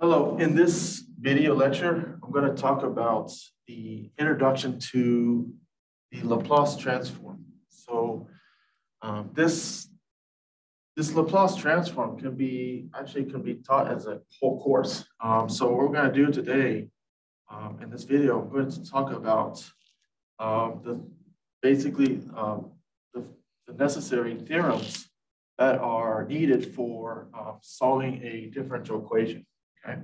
Hello, in this video lecture, I'm going to talk about the introduction to the Laplace transform. So um, this, this Laplace transform can be, actually can be taught as a whole course. Um, so what we're going to do today um, in this video, I'm going to talk about um, the basically um, the, the necessary theorems that are needed for uh, solving a differential equation, okay?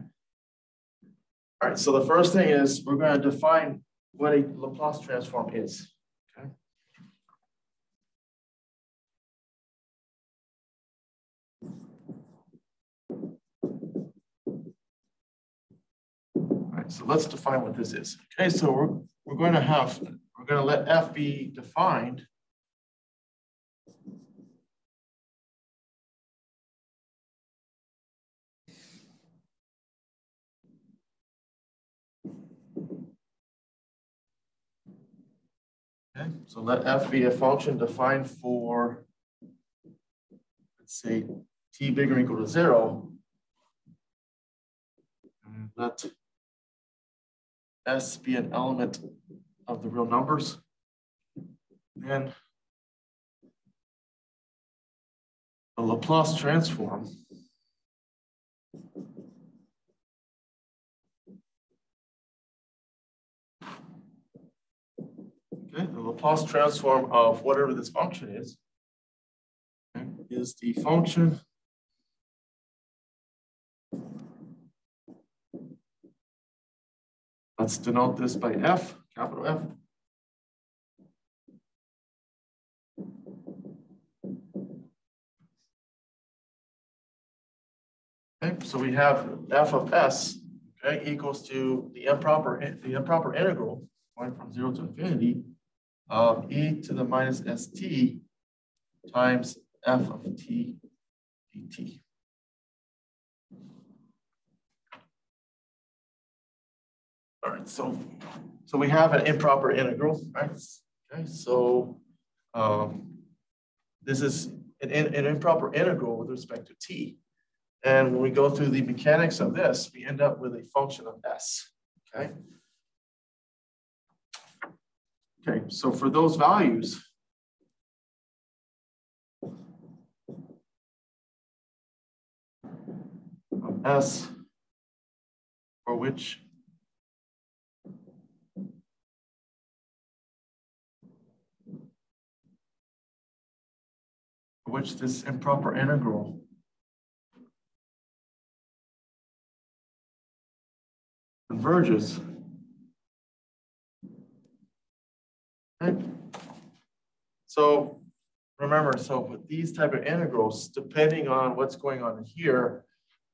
All right, so the first thing is we're going to define what a Laplace transform is? All right, so let's define what this is. Okay, so we're, we're going to have, we're going to let f be defined Okay, so let f be a function defined for, let's say, t bigger or equal to zero. And let s be an element of the real numbers. Then the Laplace transform Okay, the Laplace transform of whatever this function is, okay, is the function Let's denote this by F, capital F. Okay, so we have f of s, okay, equals to the improper the improper integral going from zero to infinity of e to the minus st times f of t dt. All right, so so we have an improper integral, right? Okay, so um, this is an, an improper integral with respect to t. And when we go through the mechanics of this, we end up with a function of s, okay? Okay, so for those values, of S for which for which this improper integral converges So remember, so with these type of integrals, depending on what's going on here,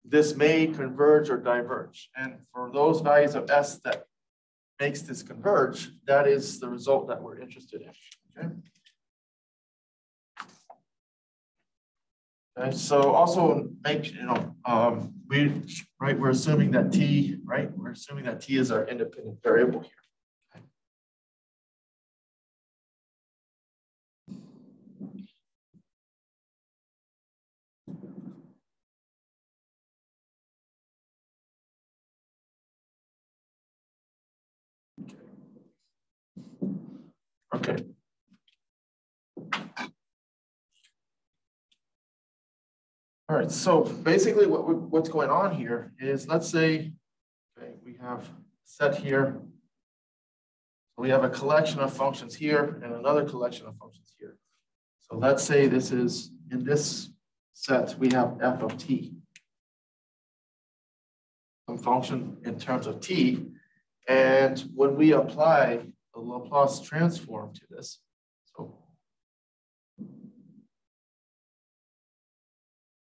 this may converge or diverge. And for those values of s that makes this converge, that is the result that we're interested in. Okay. Okay, so also make, you know, um, we, right, we're assuming that t, right, we're assuming that t is our independent variable here. Okay. All right, so basically what what's going on here is let's say okay, we have set here. We have a collection of functions here and another collection of functions here. So let's say this is in this set, we have f of t. Some function in terms of t. And when we apply the Laplace transform to this. So,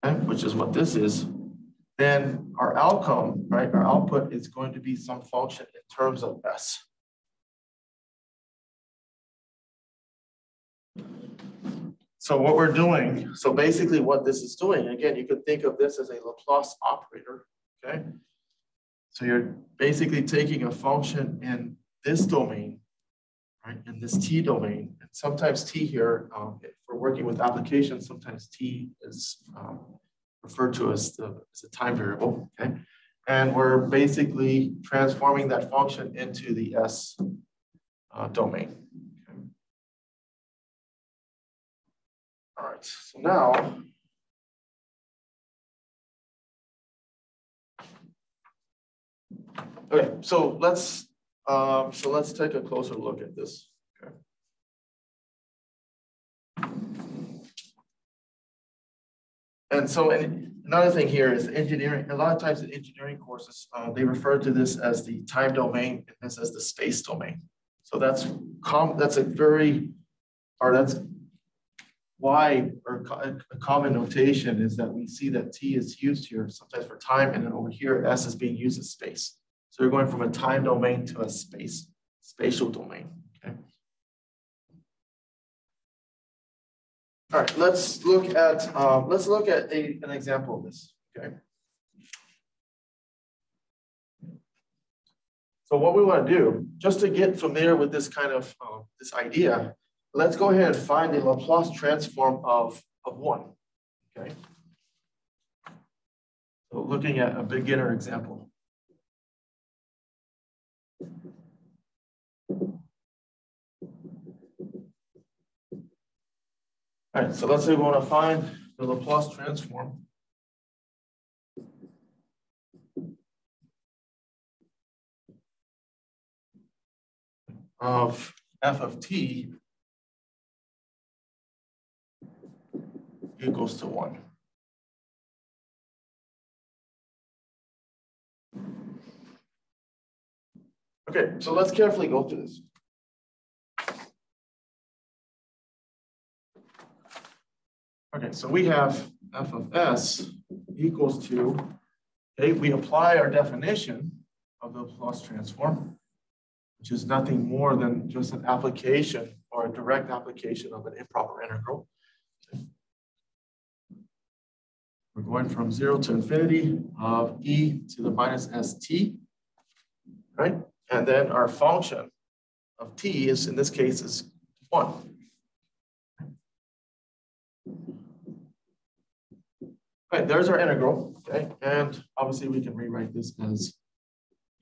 okay, which is what this is, then our outcome, right, our output is going to be some function in terms of S. So what we're doing, so basically what this is doing, again, you could think of this as a Laplace operator, okay? So you're basically taking a function in this domain right? In this T domain, and sometimes T here, um, for working with applications, sometimes T is um, referred to as, the, as a time variable, okay? And we're basically transforming that function into the S uh, domain. All right, so now Okay, so let's um, so let's take a closer look at this. Okay. And so another thing here is engineering. A lot of times in engineering courses, uh, they refer to this as the time domain and this as the space domain. So that's com that's a very or that's why or a common notation is that we see that t is used here sometimes for time and then over here s is being used as space. So you're going from a time domain to a space, spatial domain, okay? All right, let's look at, um, let's look at a, an example of this, okay? So what we want to do, just to get familiar with this kind of, uh, this idea, let's go ahead and find the Laplace transform of, of one, okay? So looking at a beginner example. All right, so let's say we want to find the Laplace transform. of f of t equals to one. Okay, so let's carefully go through this. Okay, so we have f of s equals to, okay, we apply our definition of the Laplace transform, which is nothing more than just an application or a direct application of an improper integral. We're going from zero to infinity of e to the minus st, right? And then our function of t is, in this case, is one. Right, there's our integral, okay? And obviously we can rewrite this as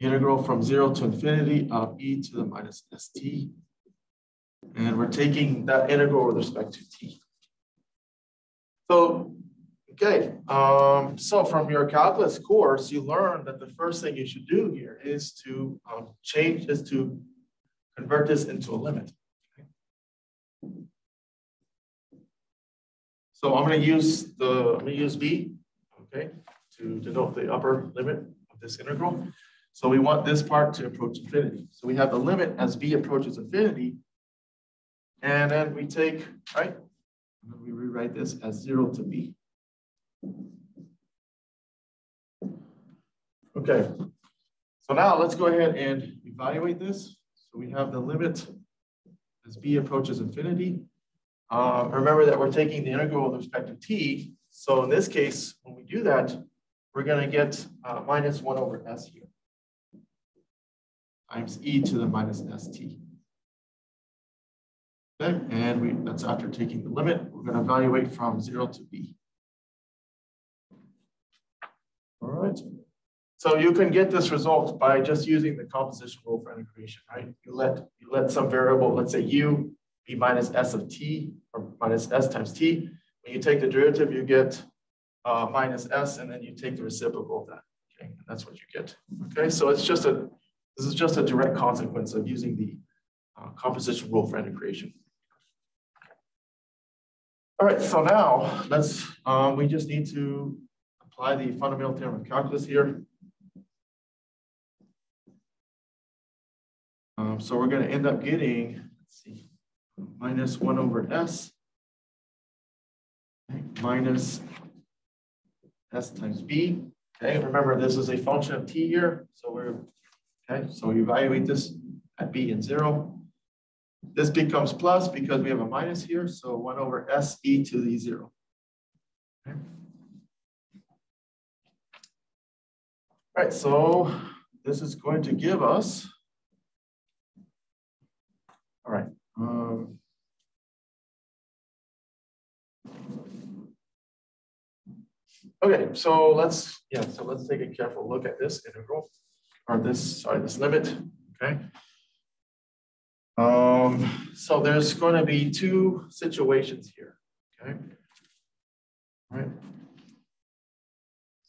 integral from zero to infinity of e to the minus st. And we're taking that integral with respect to t. So, okay, um, so from your calculus course, you learned that the first thing you should do here is to um, change, is to convert this into a limit. So I'm going to use the, I'm going to use b, okay, to denote the upper limit of this integral. So we want this part to approach infinity. So we have the limit as b approaches infinity. And then we take, right, and then we rewrite this as 0 to b. Okay, so now let's go ahead and evaluate this. So we have the limit as b approaches infinity. Uh, remember that we're taking the integral with respect to t. So in this case, when we do that, we're going to get uh, minus 1 over s here times e to the minus st. Okay, and we that's after taking the limit. We're going to evaluate from 0 to b. All right. So you can get this result by just using the composition rule for integration, right? You let you let some variable, let's say u, b minus s of t, or minus s times t. When you take the derivative, you get uh, minus s, and then you take the reciprocal of that. Okay, and that's what you get. Okay, so it's just a, this is just a direct consequence of using the uh, composition rule for integration. All right, so now let's, um, we just need to apply the fundamental theorem of calculus here. Um, so we're going to end up getting, let's see, minus 1 over s minus s times b. Okay, remember this is a function of t here. So we're, okay, so we evaluate this at b and 0. This becomes plus because we have a minus here. So 1 over s e to the 0. Okay. All right, so this is going to give us, all right, um, Okay, so let's, yeah, so let's take a careful look at this integral, or this, sorry, this limit, okay? Um, so there's going to be two situations here, okay? All right.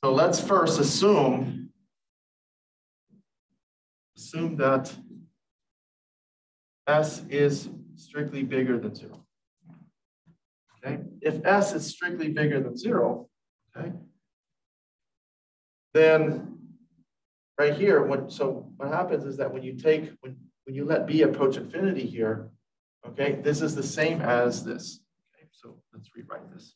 So let's first assume, assume that S is strictly bigger than zero. Okay, if S is strictly bigger than zero, okay, then right here, what so what happens is that when you take when when you let B approach infinity here, okay, this is the same as this. Okay, so let's rewrite this.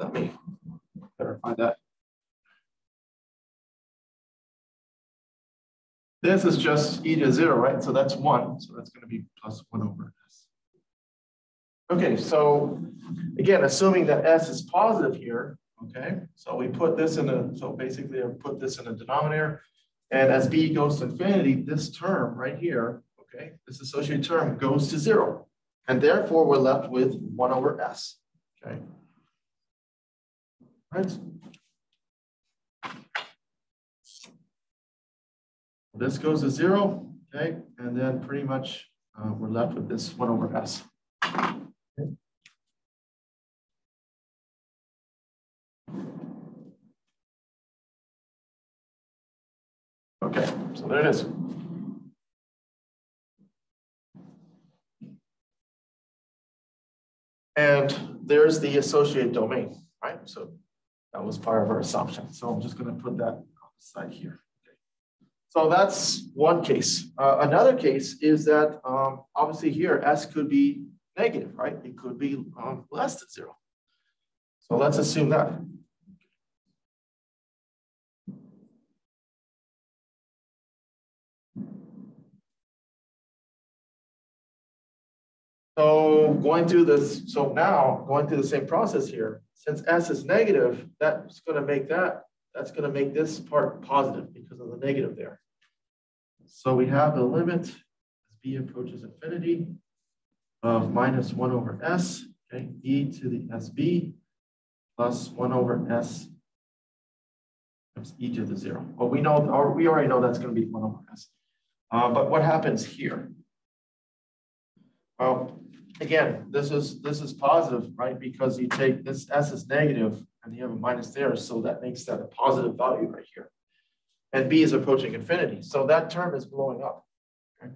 let me clarify that. This is just e to zero, right? So that's one. So that's going to be plus one over s. Okay, so again, assuming that s is positive here, okay? So we put this in a, so basically I put this in a denominator. And as b goes to infinity, this term right here, okay, this associated term goes to zero. And therefore we're left with one over s, okay? Right? This goes to zero, okay? And then pretty much uh, we're left with this one over S. Okay. okay, so there it is. And there's the associate domain, right? So that was part of our assumption. So I'm just going to put that on the side here. So that's one case. Uh, another case is that um, obviously here S could be negative, right? It could be um, less than zero. So let's assume that. So going through this, so now going through the same process here, since S is negative, that's going to make that that's going to make this part positive because of the negative there. So we have the limit as b approaches infinity of minus 1 over s, okay, e to the sb plus 1 over s times e to the 0. Well, we know, or we already know that's going to be 1 over s. Uh, but what happens here? Well, again, this is this is positive, right? Because you take this s is negative, and you have a minus there, so that makes that a positive value right here. And b is approaching infinity, so that term is blowing up. Okay?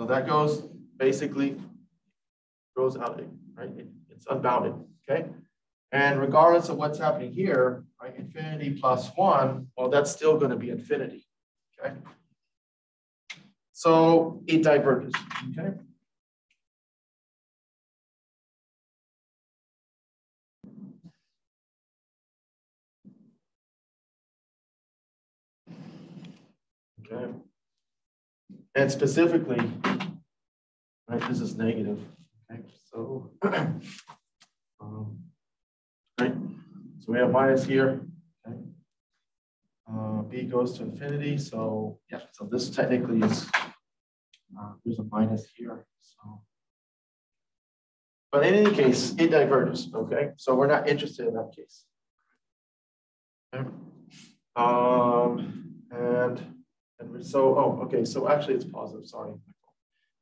So that goes basically goes out, right? It, it's unbounded, okay? And regardless of what's happening here, right, infinity plus one, well, that's still going to be infinity, okay? So it diverges, okay? Okay. And specifically, right, this is negative. Okay, so, um, right, so we have minus here. Okay. Uh, b goes to infinity, so yeah, so this technically is uh, there's a minus here. So, but in any case, it diverges. Okay, so we're not interested in that case. Okay. Um, and and so, oh, okay, so actually it's positive, sorry.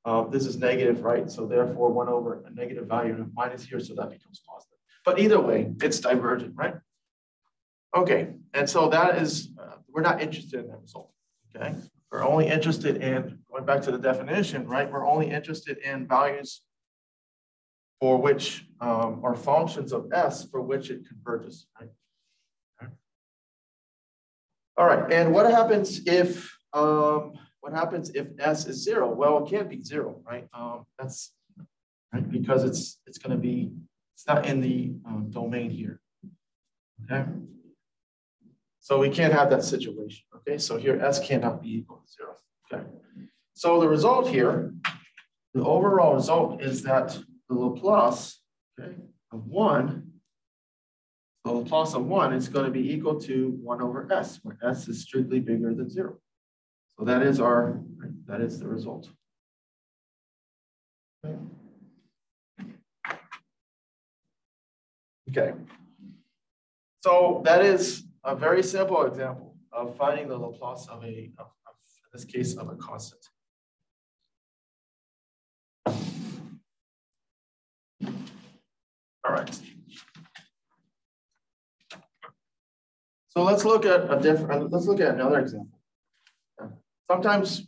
Uh, this is negative, right? So therefore one over a negative value of minus here, so that becomes positive. But either way, it's divergent, right? Okay, and so that is, uh, we're not interested in that result, okay? We're only interested in, going back to the definition, right? We're only interested in values for which um, are functions of S for which it converges, right? Okay. All right, and what happens if um, what happens if S is zero? Well, it can't be zero, right? Um, that's right because it's it's going to be it's not in the um, domain here. Okay. So we can't have that situation. Okay. So here S cannot be equal to zero. Okay. So the result here, the overall result is that the Laplace okay, of one the Laplace of one is going to be equal to one over S, where S is strictly bigger than zero. So that is our, that is the result. Okay. Okay. So that is a very simple example of finding the Laplace of a, of, of, in this case, of a constant. All right. So let's look at a different, let's look at another example. Sometimes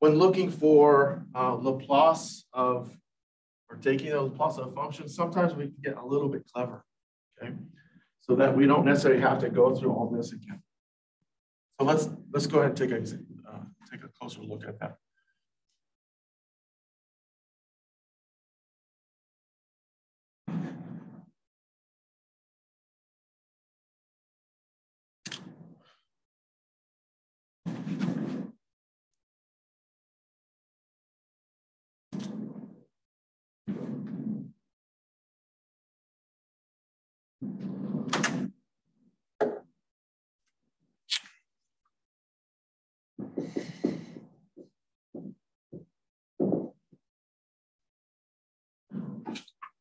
when looking for uh, Laplace of, or taking the Laplace of a function, sometimes we can get a little bit clever, okay? So that we don't necessarily have to go through all this again. So let's, let's go ahead and take a, uh, take a closer look at that.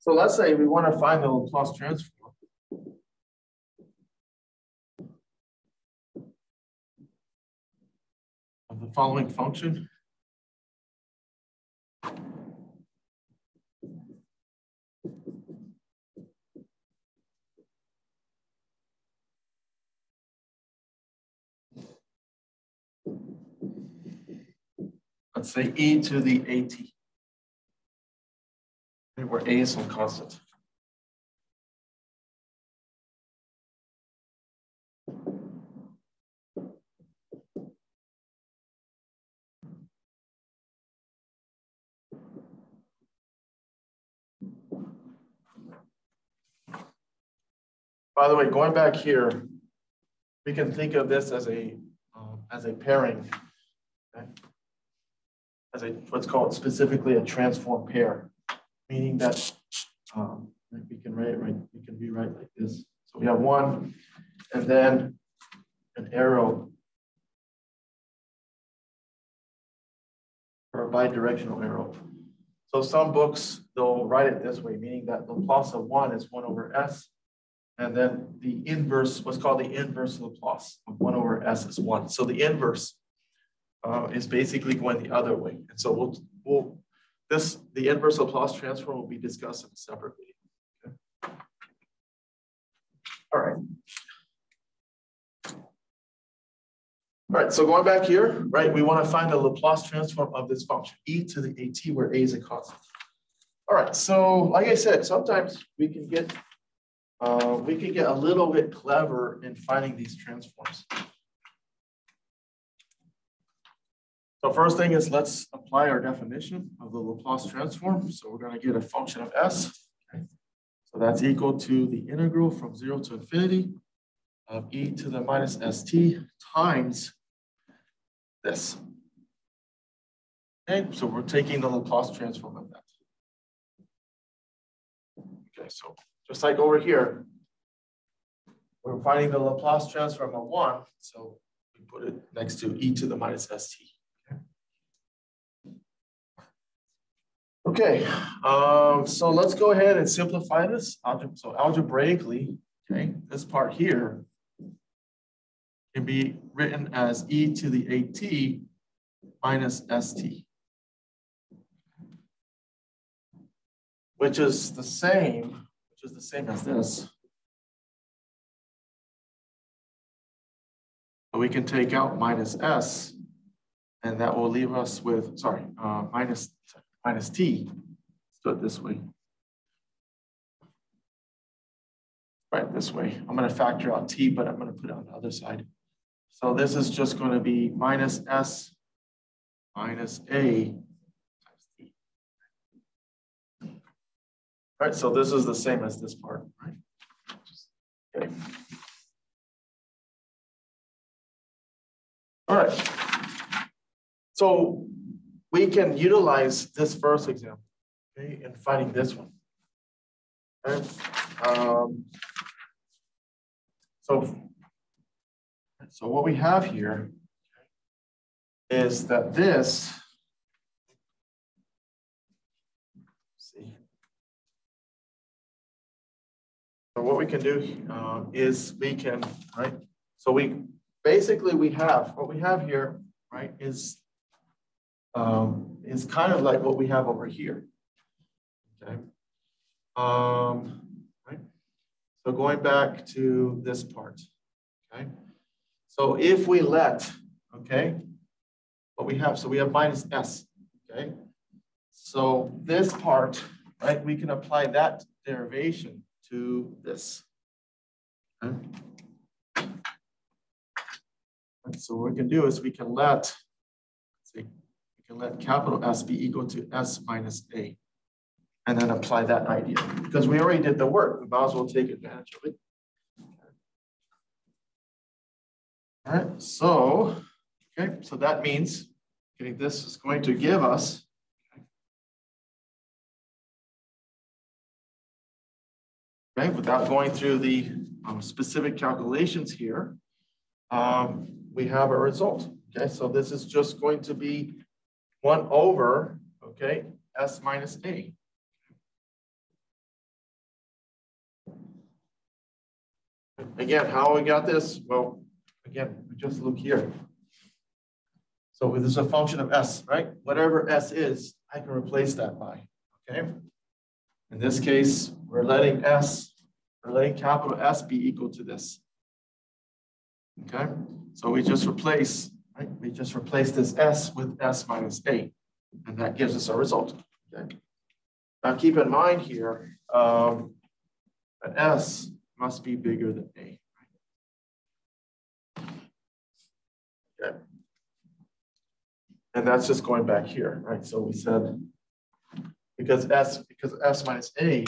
So let's say we want to find the Laplace transform. Of the following function. Let's say e to the at where a is some constant. By the way, going back here, we can think of this as a um, as a pairing, okay? as a what's called specifically a transform pair meaning that um, we can write it right, we can rewrite like this. So we have one and then an arrow or a bidirectional arrow. So some books, they'll write it this way, meaning that Laplace of one is one over S. And then the inverse, what's called the inverse Laplace of one over S is one. So the inverse uh, is basically going the other way. And so we'll, we'll this, the inverse Laplace transform will be discussed in a separate. Okay. All right. All right, so going back here, right, we want to find the Laplace transform of this function, e to the at, where a is a constant. All right, so like I said, sometimes we can get uh, we can get a little bit clever in finding these transforms. So first thing is let's apply our definition of the Laplace transform. So we're going to get a function of s. So that's equal to the integral from zero to infinity of e to the minus st times this. Okay, so we're taking the Laplace transform of that. Okay, so just like over here, we're finding the Laplace transform of one. So we put it next to e to the minus st. Okay, um, so let's go ahead and simplify this. So algebraically, okay, this part here can be written as e to the at minus st, which is the same, which is the same as this. So we can take out minus s, and that will leave us with, sorry, uh, minus minus t. Let's do it this way. Right, this way. I'm going to factor out t, but I'm going to put it on the other side. So this is just going to be minus s minus a times t. Right, so this is the same as this part, right? Okay. All right. So we can utilize this first example okay, in finding this one. Okay? Um, so, so what we have here is that this. So what we can do uh, is we can, right? So we, basically we have, what we have here, right, is, um, is kind of like what we have over here, okay? Um, right? So going back to this part, okay? So if we let, okay, what we have, so we have minus s, okay? So this part, right, we can apply that derivation to this. Okay? So what we can do is we can let, can let capital S be equal to S minus A and then apply that idea because we already did the work. We might as well take advantage of it. All right, so, okay, so that means, okay, this is going to give us, okay, without going through the um, specific calculations here, um, we have a result. Okay, so this is just going to be one over, okay, S minus A. Again, how we got this? Well, Again, we just look here. So this is a function of s, right? Whatever s is, I can replace that by, okay? In this case, we're letting s, we're letting capital S be equal to this. Okay, so we just replace, right? We just replace this s with s minus a, and that gives us a result, okay? Now keep in mind here, um, that s must be bigger than a. Okay. And that's just going back here, right? So we said, because S, because S minus A,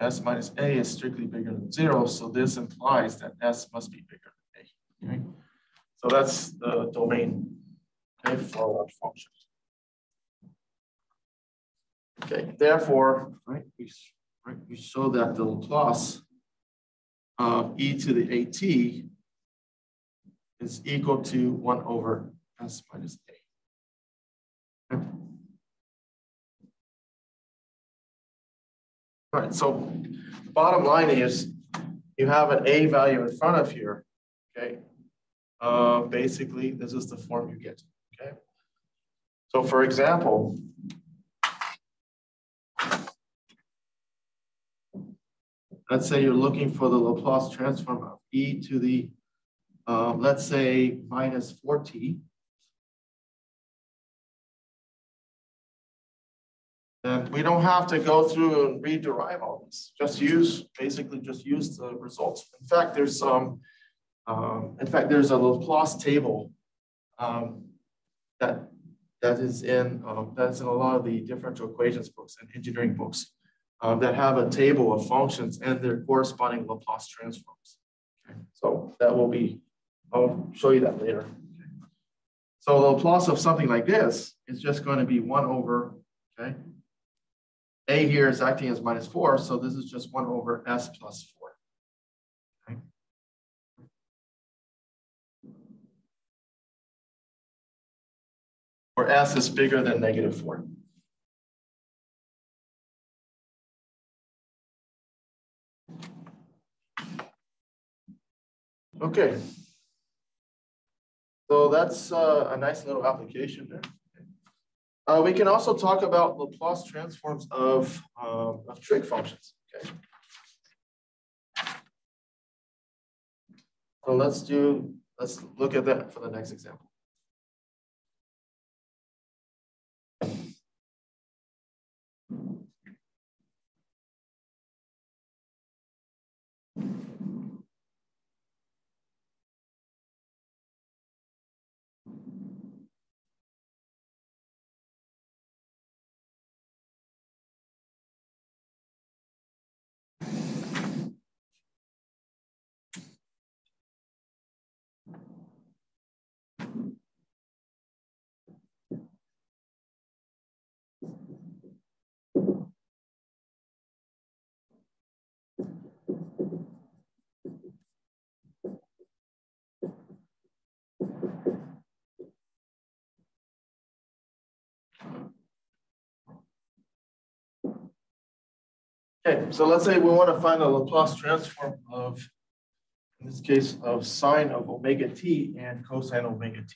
S minus A is strictly bigger than zero. So this implies that S must be bigger than A, okay? So that's the domain, okay, for our function. Okay, therefore, right, we, right, we show that the Laplace of e to the at is equal to 1 over s minus a. Okay. All right, so bottom line is you have an a value in front of here, okay? Uh, basically, this is the form you get, okay? So for example, let's say you're looking for the Laplace transform of e to the um, let's say minus 4t, then we don't have to go through and rederive all this. Just use, basically just use the results. In fact, there's some, um, in fact, there's a Laplace table um, that that is in um, that's in a lot of the differential equations books and engineering books um, that have a table of functions and their corresponding Laplace transforms. Okay. So that will be I'll show you that later. So the Laplace of something like this is just going to be 1 over, okay? A here is acting as minus 4, so this is just 1 over S plus Where S is bigger than negative 4. Okay. So that's uh, a nice little application there. Uh, we can also talk about Laplace transforms of, um, of trig functions. Okay. So let's do, let's look at that for the next example. Okay, so let's say we want to find a Laplace transform of, in this case, of sine of omega t and cosine omega t.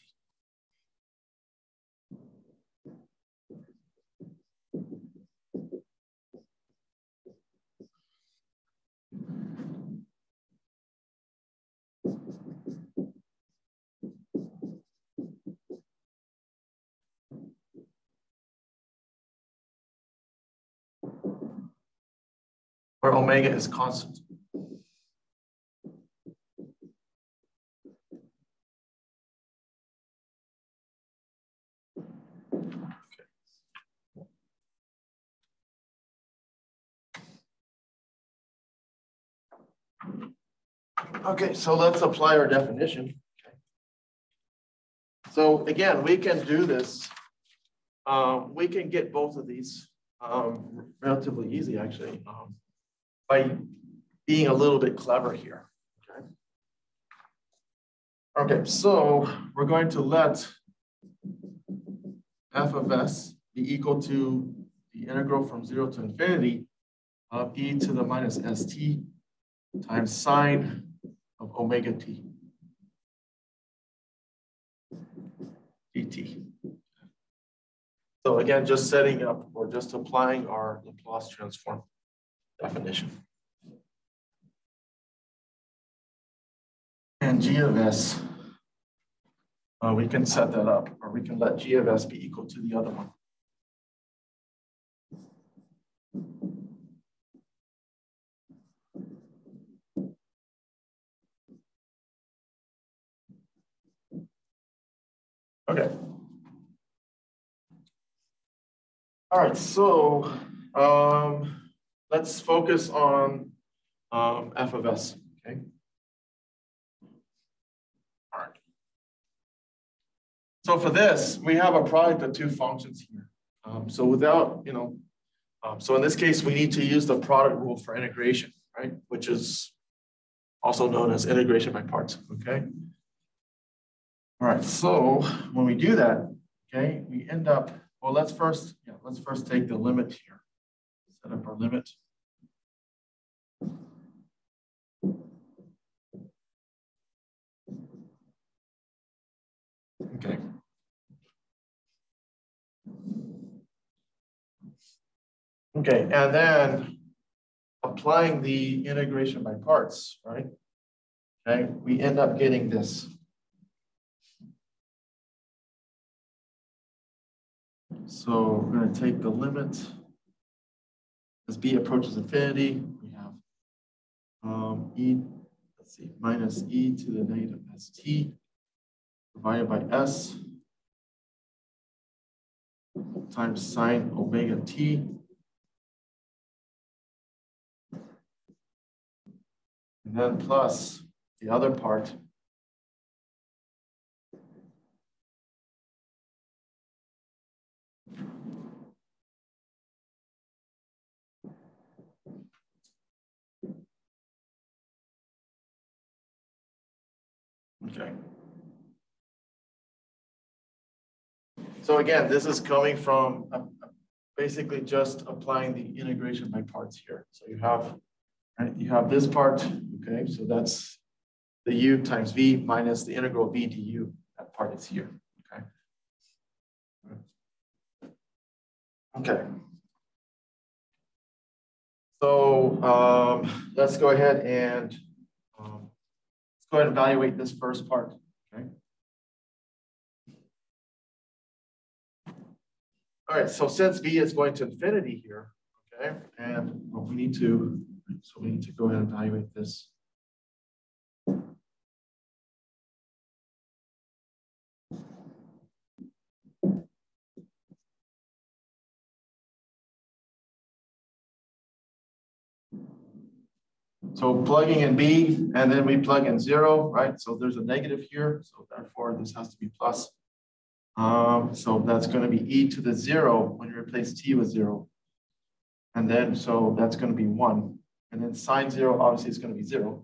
where omega is constant. Okay, so let's apply our definition. So again, we can do this. Um, we can get both of these um, relatively easy, actually. Um, by being a little bit clever here. Okay, okay so we're going to let f of s be equal to the integral from zero to infinity of e to the minus st times sine of omega t dt. So again, just setting up or just applying our Laplace transform definition. And g of s, uh, we can set that up, or we can let g of s be equal to the other one. Okay. All right, so um, let's focus on um, f of s, okay? All right. So for this, we have a product of two functions here. Um, so without, you know, um, so in this case, we need to use the product rule for integration, right? Which is also known as integration by parts, okay? All right, so when we do that, okay, we end up, well, let's first, yeah, let's first take the limit here. Set up our limit. Okay. Okay, and then applying the integration by parts, right? Okay, we end up getting this. So we're going to take the limit as b approaches infinity. We have um, e, let's see, minus e to the negative st divided by s times sine omega t. And then plus the other part Okay. So again, this is coming from uh, basically just applying the integration by parts here. So you have, right, you have this part, okay, so that's the u times v minus the integral v du. That part is here, okay. Okay. So um, let's go ahead and go ahead and evaluate this first part, okay. All right, so since v is going to infinity here, okay, and we need to, so we need to go ahead and evaluate this. So plugging in B and then we plug in zero, right? So there's a negative here. So therefore this has to be plus. Um, so that's going to be e to the zero when you replace t with zero. And then, so that's going to be one. And then sine zero, obviously, is going to be zero.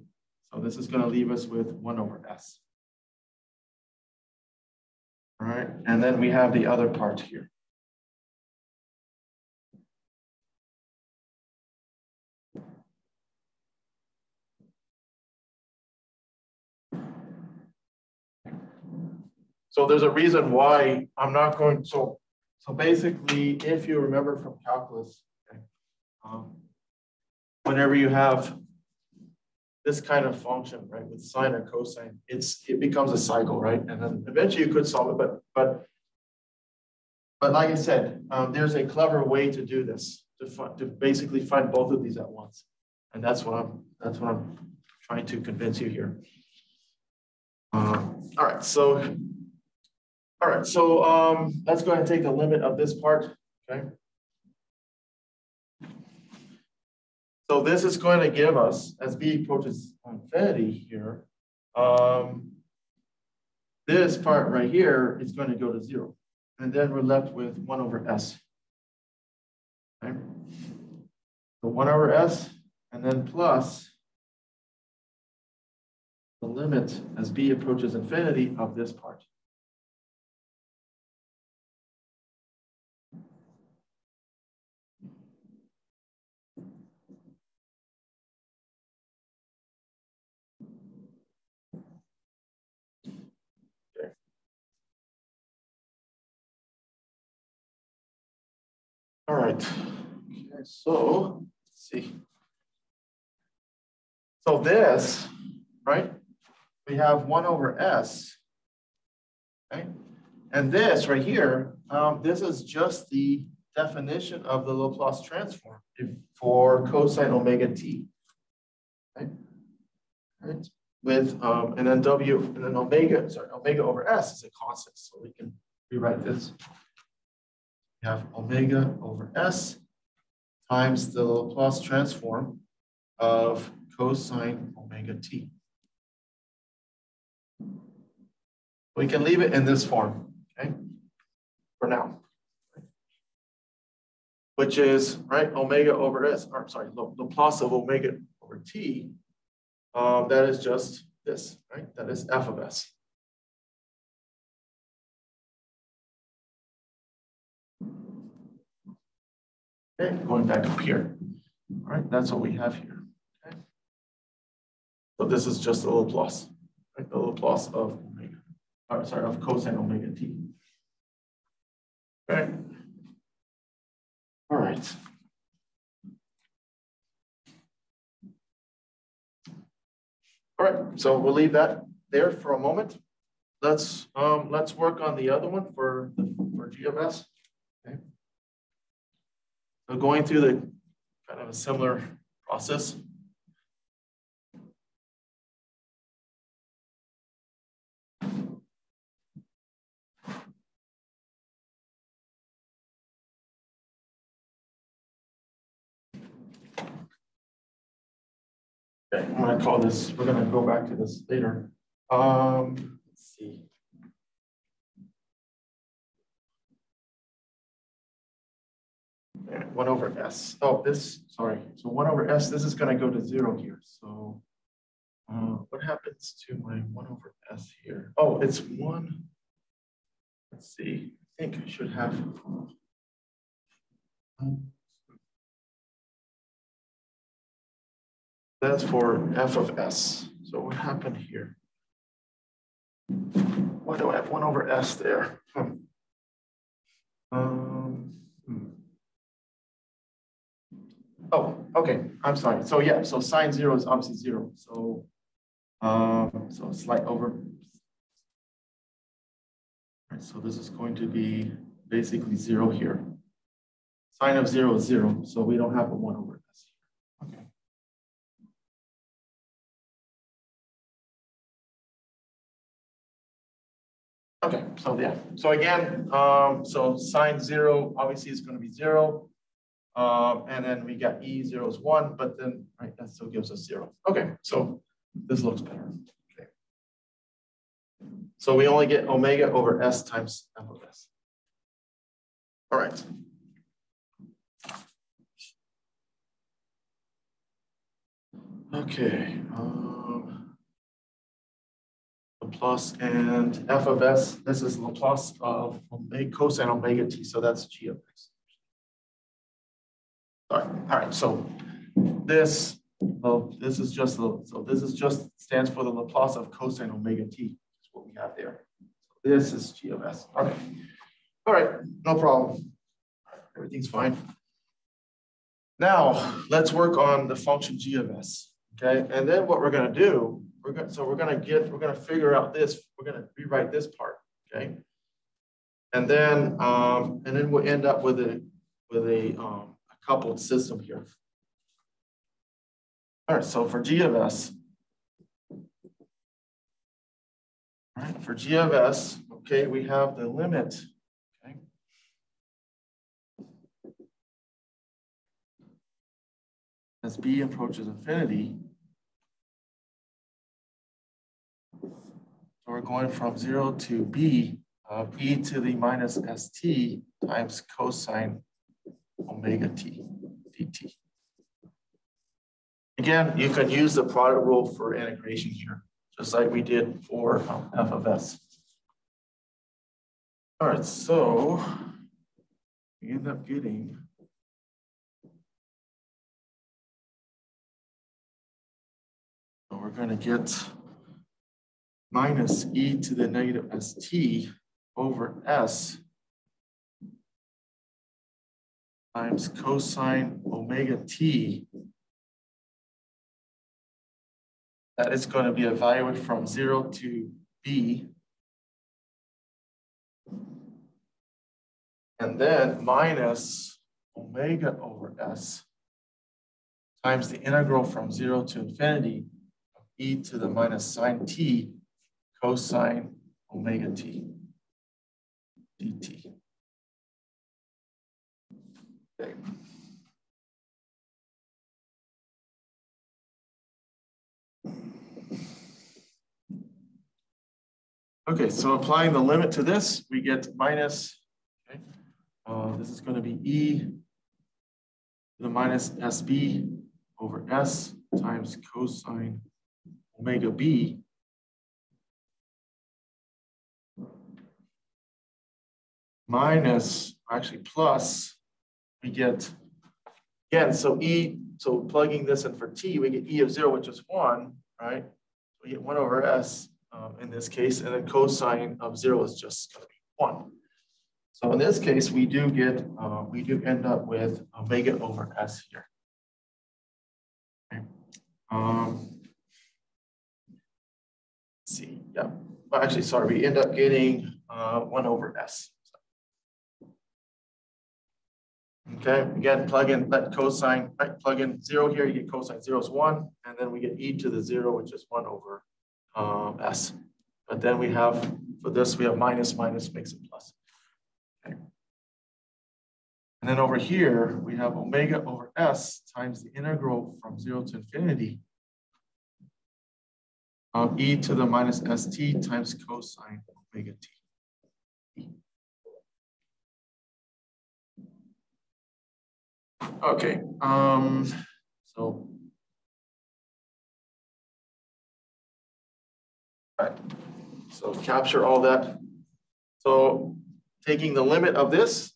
So this is going to leave us with one over s. All right, and then we have the other part here. So there's a reason why I'm not going, so, so basically, if you remember from calculus, um, whenever you have this kind of function, right, with sine or cosine, it's, it becomes a cycle, right? And then eventually you could solve it, but, but, but like I said, um, there's a clever way to do this, to, to basically find both of these at once. And that's what I'm, that's what I'm trying to convince you here. Uh, all right, so, all right, so um, let's go ahead and take the limit of this part, okay? So this is going to give us, as b approaches infinity here, um, this part right here is going to go to zero. And then we're left with one over s. Okay? So one over s, and then plus the limit as b approaches infinity of this part. All right. Okay, so let's see. So this, right? We have one over s, okay? And this right here, um, this is just the definition of the Laplace transform for cosine omega t, right? right? With, um, and then w, and then omega, sorry, omega over s is a constant, so we can rewrite this you have omega over s times the Laplace transform of cosine omega t. We can leave it in this form, okay, for now. Which is, right, omega over s, or sorry, Laplace of omega over t, um, that is just this, right? That is f of s. Okay, going back up here. All right, that's what we have here. Okay. So this is just a Laplace, right? The Laplace of omega, or sorry, of cosine omega t. Okay. All right. All right, so we'll leave that there for a moment. Let's um, let's work on the other one for the for G of S. Okay. So going through the kind of a similar process. Okay, I'm gonna call this, we're gonna go back to this later. Um, let's see. One over s. Oh, this, sorry. So one over s, this is going to go to zero here. So uh, what happens to my one over s here? Oh, it's one. Let's see. I think I should have. That's for f of s. So what happened here? Why do I have one over s there? Hmm. Oh, okay. I'm sorry. So yeah, so sine zero is obviously zero. So um, so slight over. Right, so this is going to be basically zero here. Sine of zero is zero, so we don't have a one over this. Okay. Okay, so yeah. So again, um, so sine zero obviously is going to be zero. Um, and then we got E zero is one, but then, right, that still gives us zero. Okay, so this looks better. Okay. So we only get omega over S times F of S. All right. Okay. Um, Laplace and F of S. This is Laplace of omega cosine omega t. So that's G of X. All right, all right, so this, well, this is just, the, so this is just stands for the Laplace of cosine omega t, is what we have there. So This is G of S. Okay. All right, no problem. Everything's fine. Now, let's work on the function G of S. Okay, and then what we're going to do, we're going so we're going to get, we're going to figure out this, we're going to rewrite this part. Okay. And then, um, and then we'll end up with a with a, um, coupled system here. All right, so for G of S, all right, for G of S, okay, we have the limit, okay. As B approaches infinity, so we're going from zero to B uh, of e to the minus st times cosine omega t dt. Again, you can use the product rule for integration here, just like we did for um, f of s. All right, so we end up getting so we're going to get minus e to the negative st over s times cosine omega t. That is going to be evaluated from zero to b. And then minus omega over s times the integral from zero to infinity of e to the minus sine t cosine omega t dt. Okay. Okay, so applying the limit to this, we get minus, okay, uh, this is going to be E to the minus SB over S times cosine omega B minus, actually plus, we get, again, so E, so plugging this in for T, we get E of zero, which is one, right? We get one over S um, in this case, and then cosine of zero is just gonna be one. So in this case, we do get, uh, we do end up with omega over S here. Okay. Um, see, yeah. Well, actually, sorry, we end up getting uh, one over S. Okay, again, plug in that cosine, right, plug in zero here, you get cosine zero is one, and then we get e to the zero, which is one over um, s. But then we have, for this, we have minus, minus makes it plus. Okay. And then over here, we have omega over s times the integral from zero to infinity of e to the minus st times cosine omega t. Okay, um, so. All right, so capture all that. So taking the limit of this,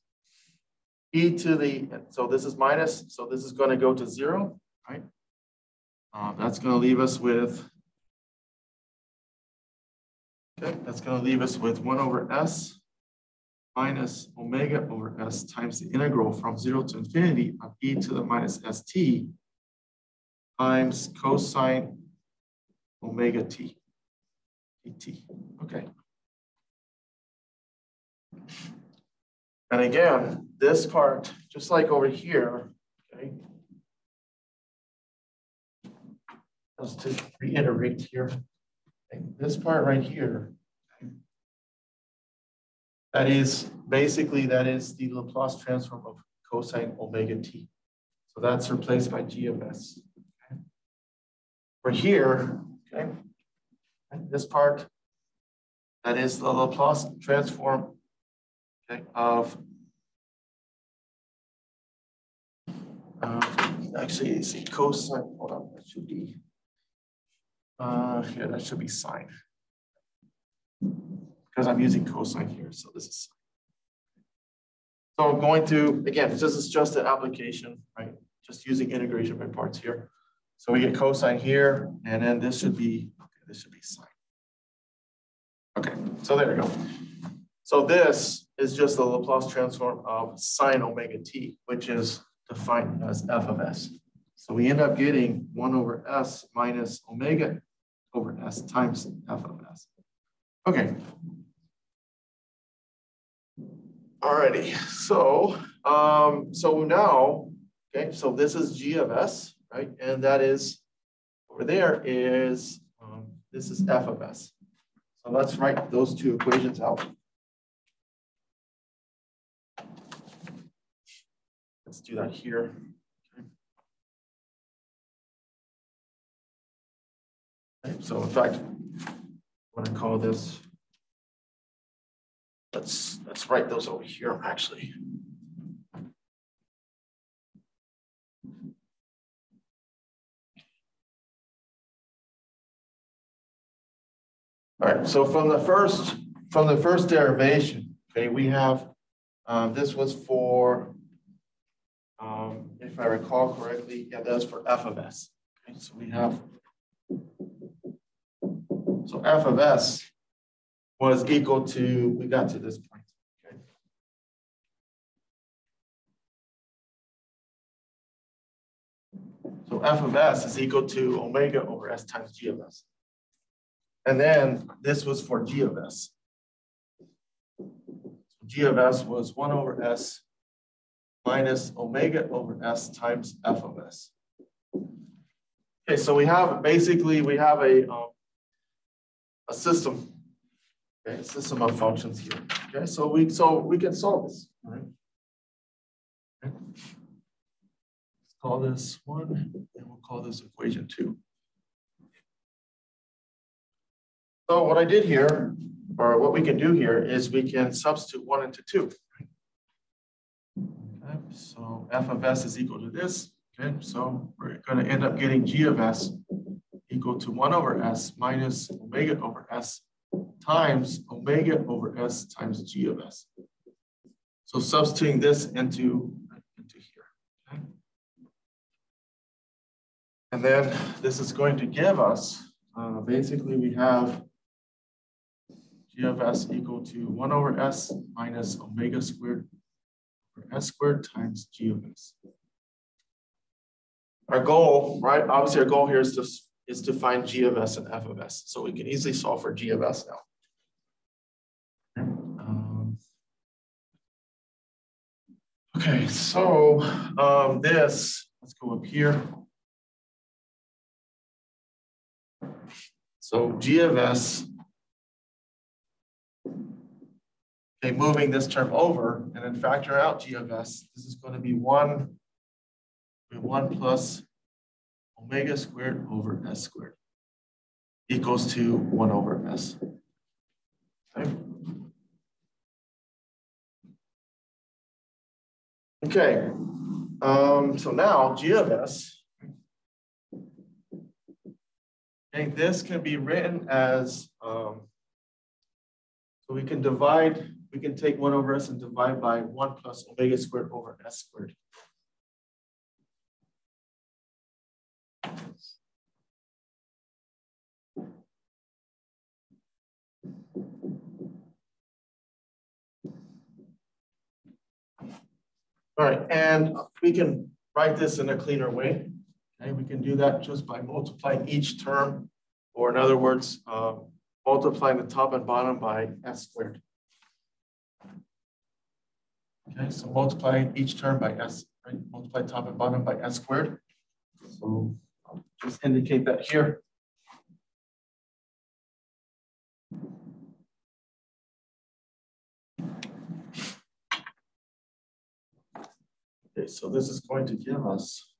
e to the, so this is minus, so this is going to go to zero, right? Uh, that's going to leave us with, okay, that's going to leave us with 1 over s minus omega over s times the integral from 0 to infinity of e to the minus st times cosine omega t dt. Okay. And again, this part, just like over here, okay, just to reiterate here, this part right here that is basically, that is the Laplace transform of cosine omega t. So that's replaced by g of s. For here, okay, and this part, that is the Laplace transform okay, of, uh, actually, see cosine, hold on, that should be, uh, here, that should be sine because I'm using cosine here. So this is. So I'm going to, again, this is just an application, right? Just using integration by parts here. So we get cosine here, and then this should be, okay, this should be sine. Okay, so there you go. So this is just the Laplace transform of sine omega t, which is defined as f of s. So we end up getting 1 over s minus omega over s times f of s. Okay. Alrighty, so um, so now, okay, so this is g of s, right? And that is over there is um, this is f of s. So let's write those two equations out. Let's do that here. Okay. So in fact, going to call this, let's, let's write those over here actually. All right, so from the first, from the first derivation, okay, we have, um, this was for um, if I recall correctly, yeah, that's for f of s. Okay, so we have, so f of s was equal to, we got to this point. So f of s is equal to omega over s times g of s. And then this was for g of s. G of s was 1 over s minus omega over s times f of s. Okay, so we have basically we have a um, a system, okay, system of functions here. Okay, so we so we can solve this. All right. Okay. Let's call this one, and we'll call this equation two. So what I did here, or what we can do here, is we can substitute one into two. Okay, so f of s is equal to this. Okay, so we're going to end up getting g of s equal to 1 over s minus omega over s times omega over s times g of s. So substituting this into, into here. Okay? And then this is going to give us, uh, basically we have g of s equal to 1 over s minus omega squared over s squared times g of s. Our goal, right? Obviously, our goal here is to is to find g of s and f of s. So we can easily solve for g of s now. Um, okay, so um, this, let's go up here. So g of s Okay, moving this term over and then factor out g of s. This is going to be 1, 1 plus omega squared over s squared equals to 1 over s. Okay. Okay, um, so now g of s, okay, this can be written as, um, so we can divide we can take 1 over s and divide by 1 plus omega squared over s squared. All right, and we can write this in a cleaner way. Okay, we can do that just by multiplying each term, or in other words, um, multiplying the top and bottom by s squared. Okay, so multiplying each term by s, right? Multiply top and bottom by s squared. So I'll just indicate that here. Okay, so this is going to give us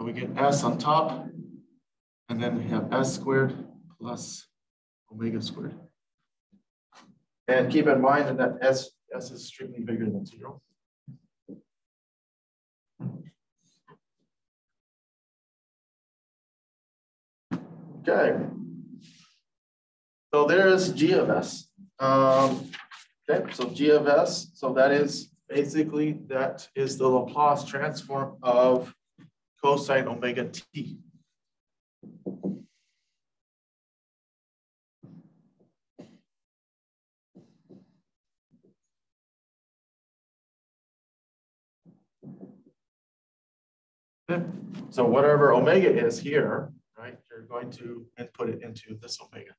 we get s on top, and then we have s squared plus omega squared. And keep in mind that S, S is strictly bigger than zero. Okay. So there's G of S. Um, okay, so G of s, so that is basically, that is the Laplace transform of cosine omega t. So whatever omega is here, right, you're going to input it into this omega.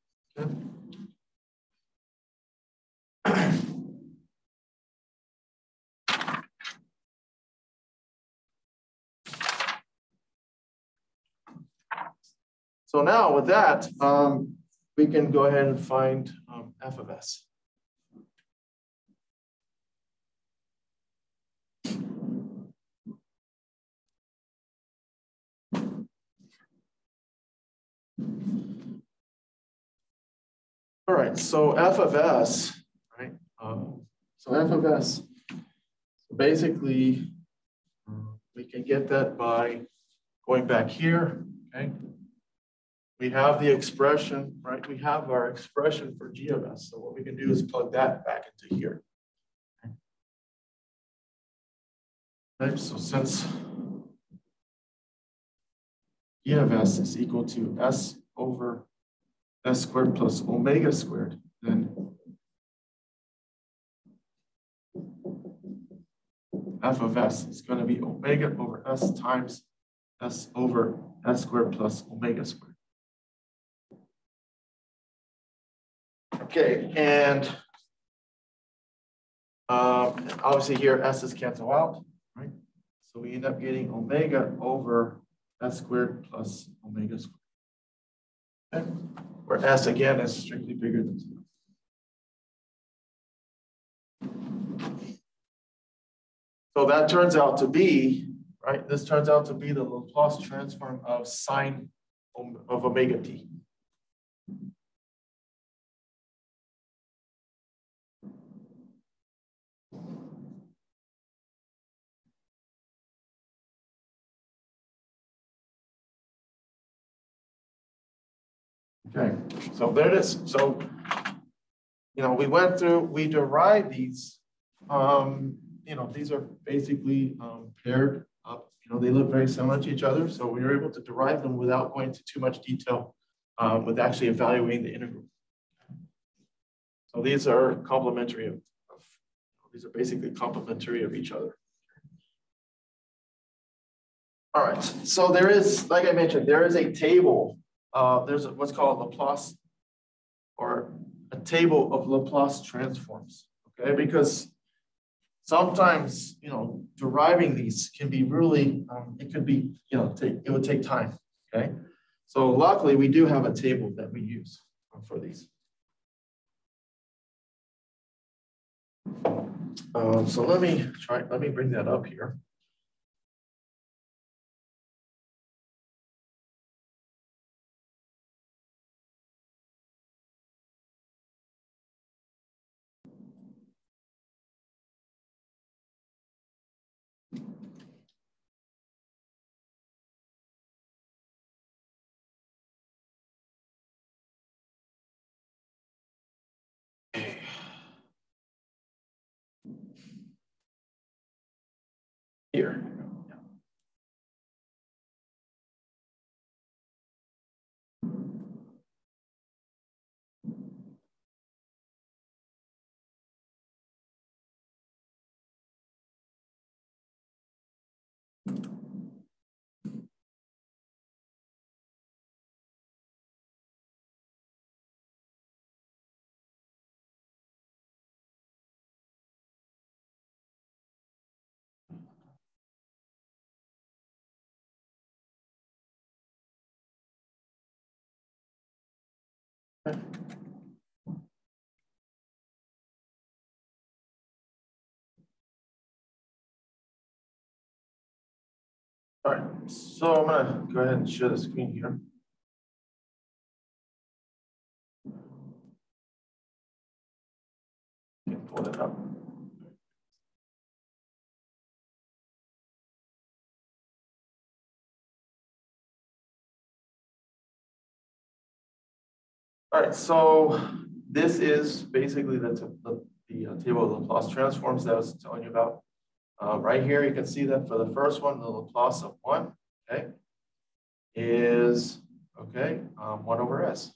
So now with that, um, we can go ahead and find um, f of s. All right, so f of s, right? Um, so f of s, basically, we can get that by going back here, okay? We have the expression, right? We have our expression for g of s. So what we can do is plug that back into here. Okay, so since g of s is equal to s over s squared plus omega squared, then f of s is going to be omega over s times s over s squared plus omega squared. Okay, and um, obviously here s's cancel out, right? So we end up getting omega over s squared plus omega squared. Okay where S again is strictly bigger than zero. So that turns out to be, right, this turns out to be the Laplace transform of sine of omega t. Okay, so there it is. So, you know, we went through, we derived these. Um, you know, these are basically um, paired up. You know, they look very similar to each other. So we were able to derive them without going into too much detail um, with actually evaluating the integral. So these are complementary of, of these are basically complementary of each other. All right, so there is, like I mentioned, there is a table uh, there's what's called Laplace or a table of Laplace transforms, okay? Because sometimes, you know, deriving these can be really, um, it could be, you know, take, it would take time, okay? So luckily we do have a table that we use for these. Um, so let me try, let me bring that up. Here. All right, so I'm gonna go ahead and share the screen here. pull it up. All right, so this is basically the, the, the uh, table of Laplace transforms that I was telling you about. Um, right here, you can see that for the first one, the Laplace of one, okay, is, okay, um, one over S.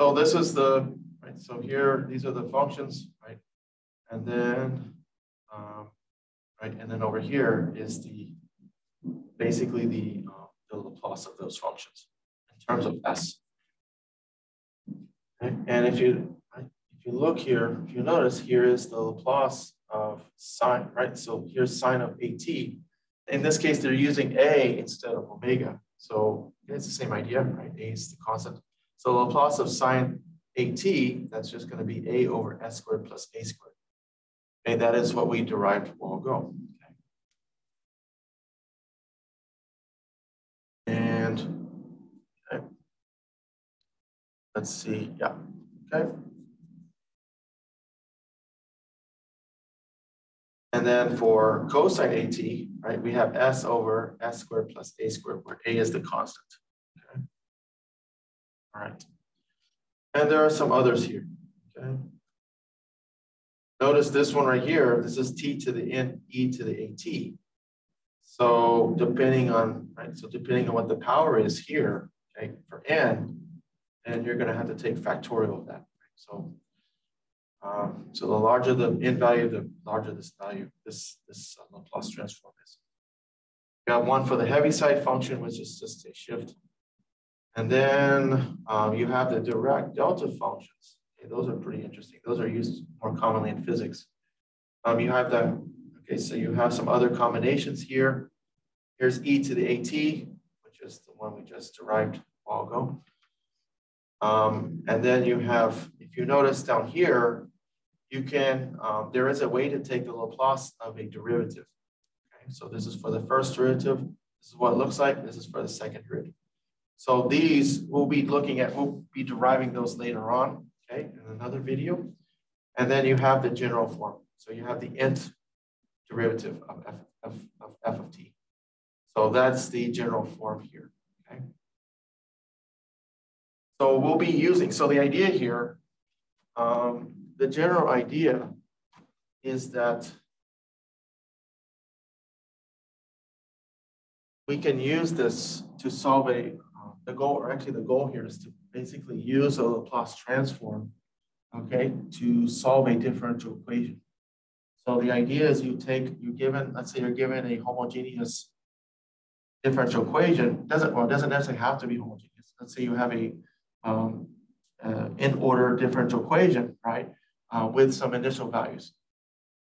So this is the, right, so here, these are the functions, right, and then, um, right, and then over here is the, basically the, uh, the Laplace of those functions in terms of S. And if you if you look here, if you notice, here is the Laplace of sine, right? So here's sine of AT. In this case, they're using A instead of omega. So it's the same idea, right? A is the constant. So Laplace of sine AT, that's just going to be A over S squared plus A squared. Okay, that is what we derived while ago. Okay. And okay. Let's see, yeah, okay. And then for cosine AT, right, we have S over S squared plus A squared, where A is the constant. Okay. All right. And there are some others here. Okay. Notice this one right here, this is T to the N, E to the AT. So depending on, right, so depending on what the power is here, okay, for N, and you're gonna have to take factorial of that. So um, so the larger the n value, the larger this value, this, this uh, Laplace transform is. We got one for the Heaviside function, which is just a shift. And then um, you have the Dirac delta functions. Okay, those are pretty interesting. Those are used more commonly in physics. Um, you have that, okay, so you have some other combinations here. Here's e to the at, which is the one we just derived a while ago. Um, and then you have, if you notice down here, you can, um, there is a way to take the Laplace of a derivative. Okay, so this is for the first derivative. This is what it looks like. This is for the second derivative. So these we'll be looking at, we'll be deriving those later on, okay, in another video. And then you have the general form. So you have the nth derivative of f, of, of f of t. So that's the general form here. So we'll be using, so the idea here, um, the general idea is that we can use this to solve a, uh, the goal, or actually the goal here is to basically use a Laplace transform, okay, to solve a differential equation. So the idea is you take, you're given, let's say you're given a homogeneous differential equation, doesn't, well, doesn't necessarily have to be homogeneous. Let's say you have a um, uh, nth order differential equation, right? uh, with some initial values.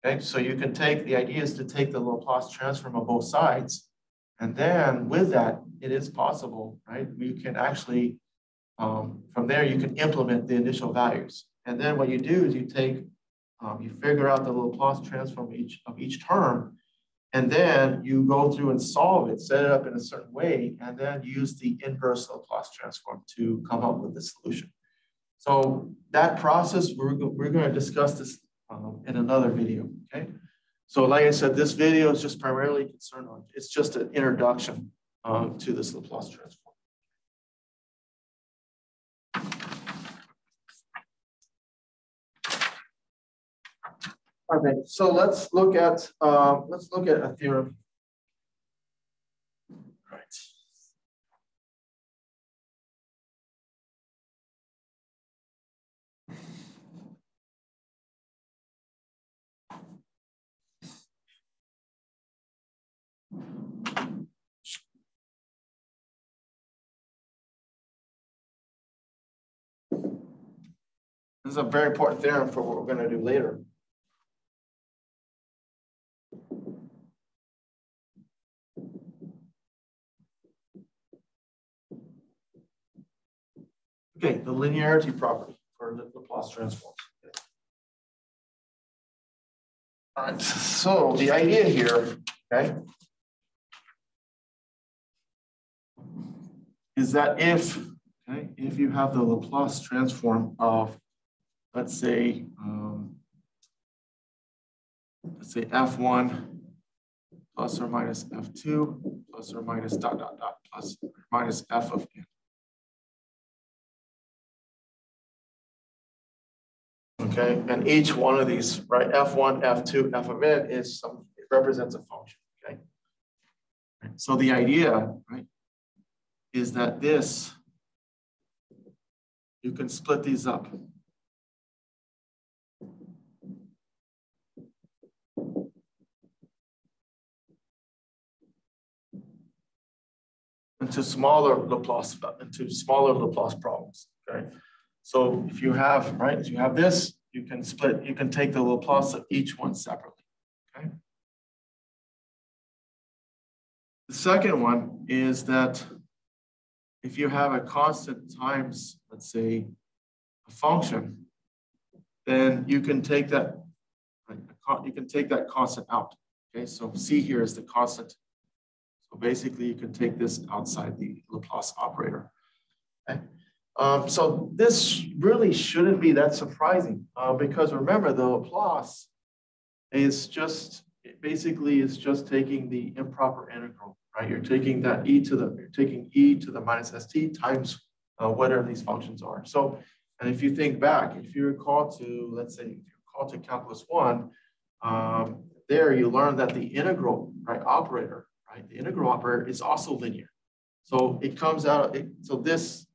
Okay, so you can take, the idea is to take the Laplace transform of both sides. And then with that, it is possible, right? We can actually, um, from there, you can implement the initial values. And then what you do is you take, um, you figure out the Laplace transform each, of each term, and then you go through and solve it, set it up in a certain way, and then use the inverse Laplace transform to come up with the solution. So that process, we're, we're going to discuss this um, in another video, okay? So like I said, this video is just primarily concerned on, it's just an introduction um, to this Laplace transform. Okay, so let's look at, uh, let's look at a theorem This is a very important theorem for what we're going to do later. Okay, the linearity property for the Laplace transforms. All right, so the idea here, okay, is that if, okay, if you have the Laplace transform of let's say, um, let's say F1 plus or minus F2 plus or minus dot, dot, dot, plus or minus F of n. Okay, and each one of these, right, F1, F2, F of n is some, it represents a function, okay? So the idea, right, is that this, you can split these up. into smaller Laplace, into smaller Laplace problems, okay? So if you have, right, if you have this, you can split, you can take the Laplace of each one separately, okay? The second one is that if you have a constant times, let's say, a function, then you can take that, you can take that constant out. Okay, so C here is the constant. So basically you can take this outside the Laplace operator. Okay. Um, so this really shouldn't be that surprising uh, because remember the Laplace is just, basically is just taking the improper integral, right? You're taking that e to the, you're taking e to the minus st times uh, whatever these functions are. So, and if you think back, if you recall to, let's say, if you recall to calculus one, um, there you learn that the integral right operator, right? The integral operator is also linear. So it comes out, it, so this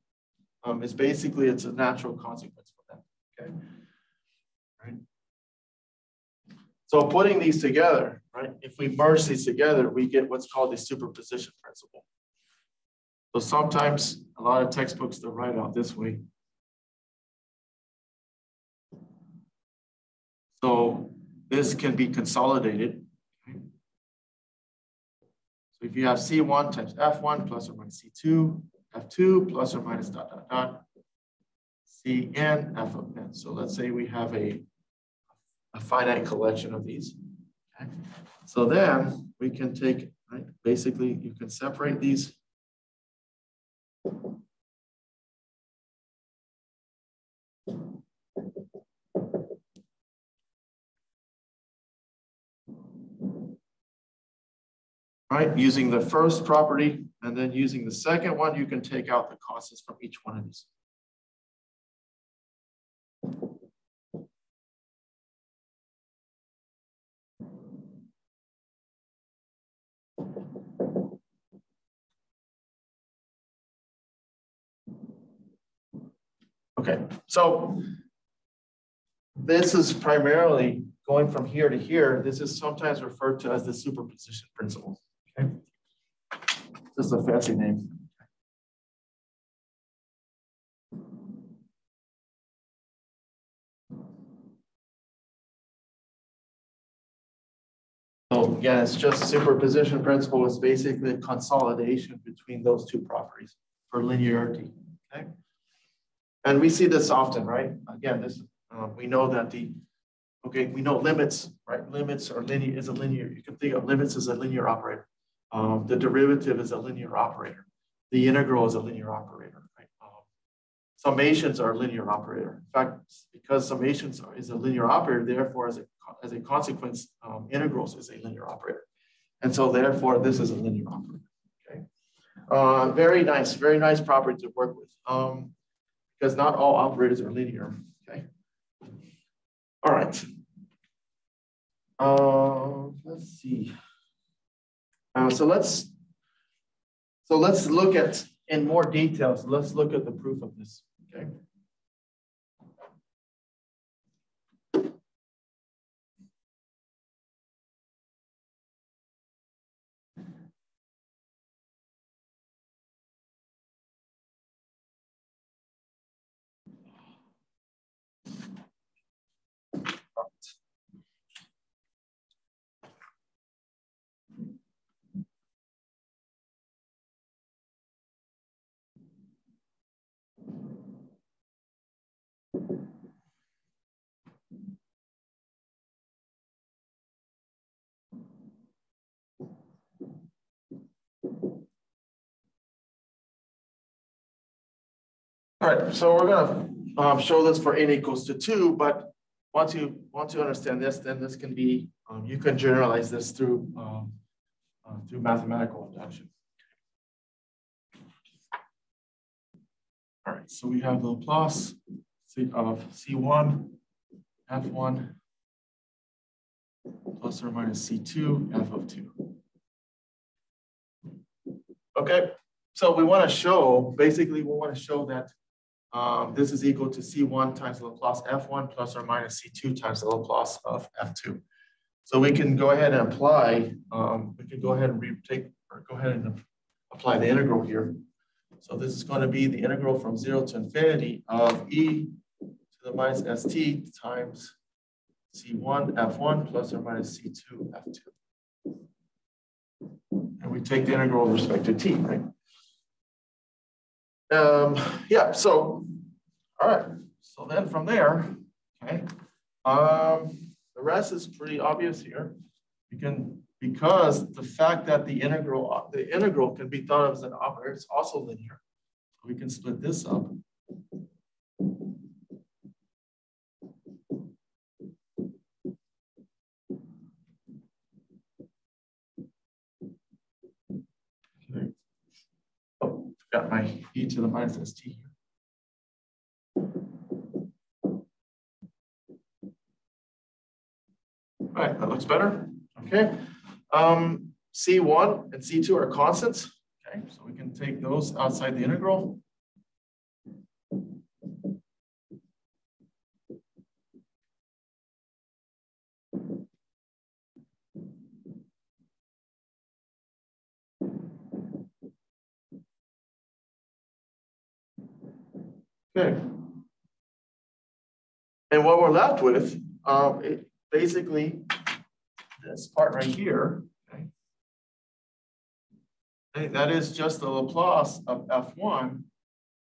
um, is basically, it's a natural consequence for them, okay? Right. So putting these together, right? If we merge these together, we get what's called the superposition principle. So sometimes a lot of textbooks, they write out this way. So this can be consolidated. So if you have C1 times F1 plus or minus C2, F2 plus or minus dot, dot, dot, Cn, F of n. So let's say we have a, a finite collection of these. Okay. So then we can take, right, basically you can separate these right? Using the first property and then using the second one, you can take out the constants from each one of these. Okay, so this is primarily going from here to here. This is sometimes referred to as the superposition principle. Is a fancy name. So again, it's just superposition principle is basically consolidation between those two properties for linearity. Okay. And we see this often, right? Again, this uh, we know that the okay, we know limits, right? Limits are linear is a linear. You can think of limits as a linear operator. Um, the derivative is a linear operator. The integral is a linear operator. Right? Um, summations are a linear operator. In fact, because summations are, is a linear operator, therefore, as a, as a consequence, um, integrals is a linear operator. And so therefore, this is a linear operator. Okay. Uh, very nice, very nice property to work with. Um, because not all operators are linear. Okay. All right. Uh, let's see. Uh, so let's so let's look at in more details. let's look at the proof of this. Okay. All right, so we're gonna um, show this for n equals to two, but once you once you understand this, then this can be um, you can generalize this through um, uh, through mathematical induction. All right, so we have the Laplace of C1, F1 plus or minus C2, F of 2. Okay, so we want to show, basically we want to show that um, this is equal to C1 times the Laplace F1 plus or minus C2 times the Laplace of F2. So we can go ahead and apply, um, we can go ahead and retake, or go ahead and apply the integral here. So this is going to be the integral from zero to infinity of e to the minus st times c1 f1 plus or minus c2 f2. And we take the integral with respect to t, right? Um, yeah, so, all right. So then from there, okay, um, the rest is pretty obvious here. You can, because the fact that the integral, the integral can be thought of as an operator, it's also linear. We can split this up. Okay. Forgot my e to the minus st here. All right, that looks better. Okay. Um, C1 and C2 are constants. Okay, so we can take those outside the integral. Okay. And what we're left with, um, it, basically this part right here, okay, that is just the Laplace of F1,